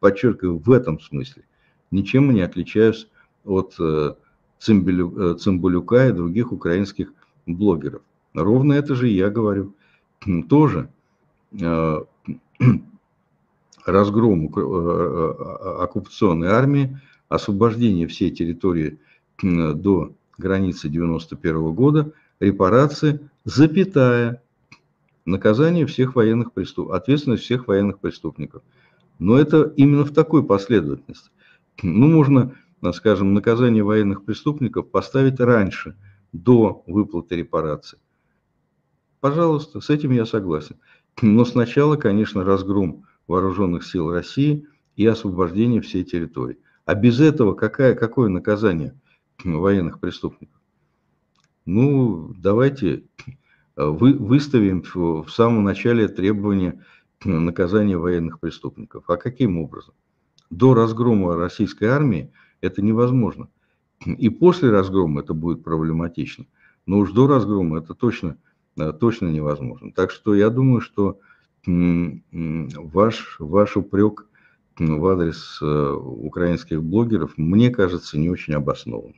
подчеркиваю, в этом смысле, ничем не отличаюсь от э, Цимбалю, э, и других украинских блогеров. Ровно это же я говорю. Тоже э, разгром оккупационной армии, освобождение всей территории до границы 91 года, репарации, запятая, наказание всех военных преступников, ответственность всех военных преступников – но это именно в такой последовательности. Ну, можно, скажем, наказание военных преступников поставить раньше, до выплаты репараций. Пожалуйста, с этим я согласен. Но сначала, конечно, разгром вооруженных сил России и освобождение всей территории. А без этого какая, какое наказание военных преступников? Ну, давайте вы, выставим в, самом начале требования наказания военных преступников. А каким образом? До разгрома российской армии это невозможно. И после разгрома это будет проблематично. Но уж до разгрома это точно, э, точно невозможно. Так что я думаю, что ваш, ваш упрек в адрес э, украинских блогеров, мне кажется, не очень обоснованным.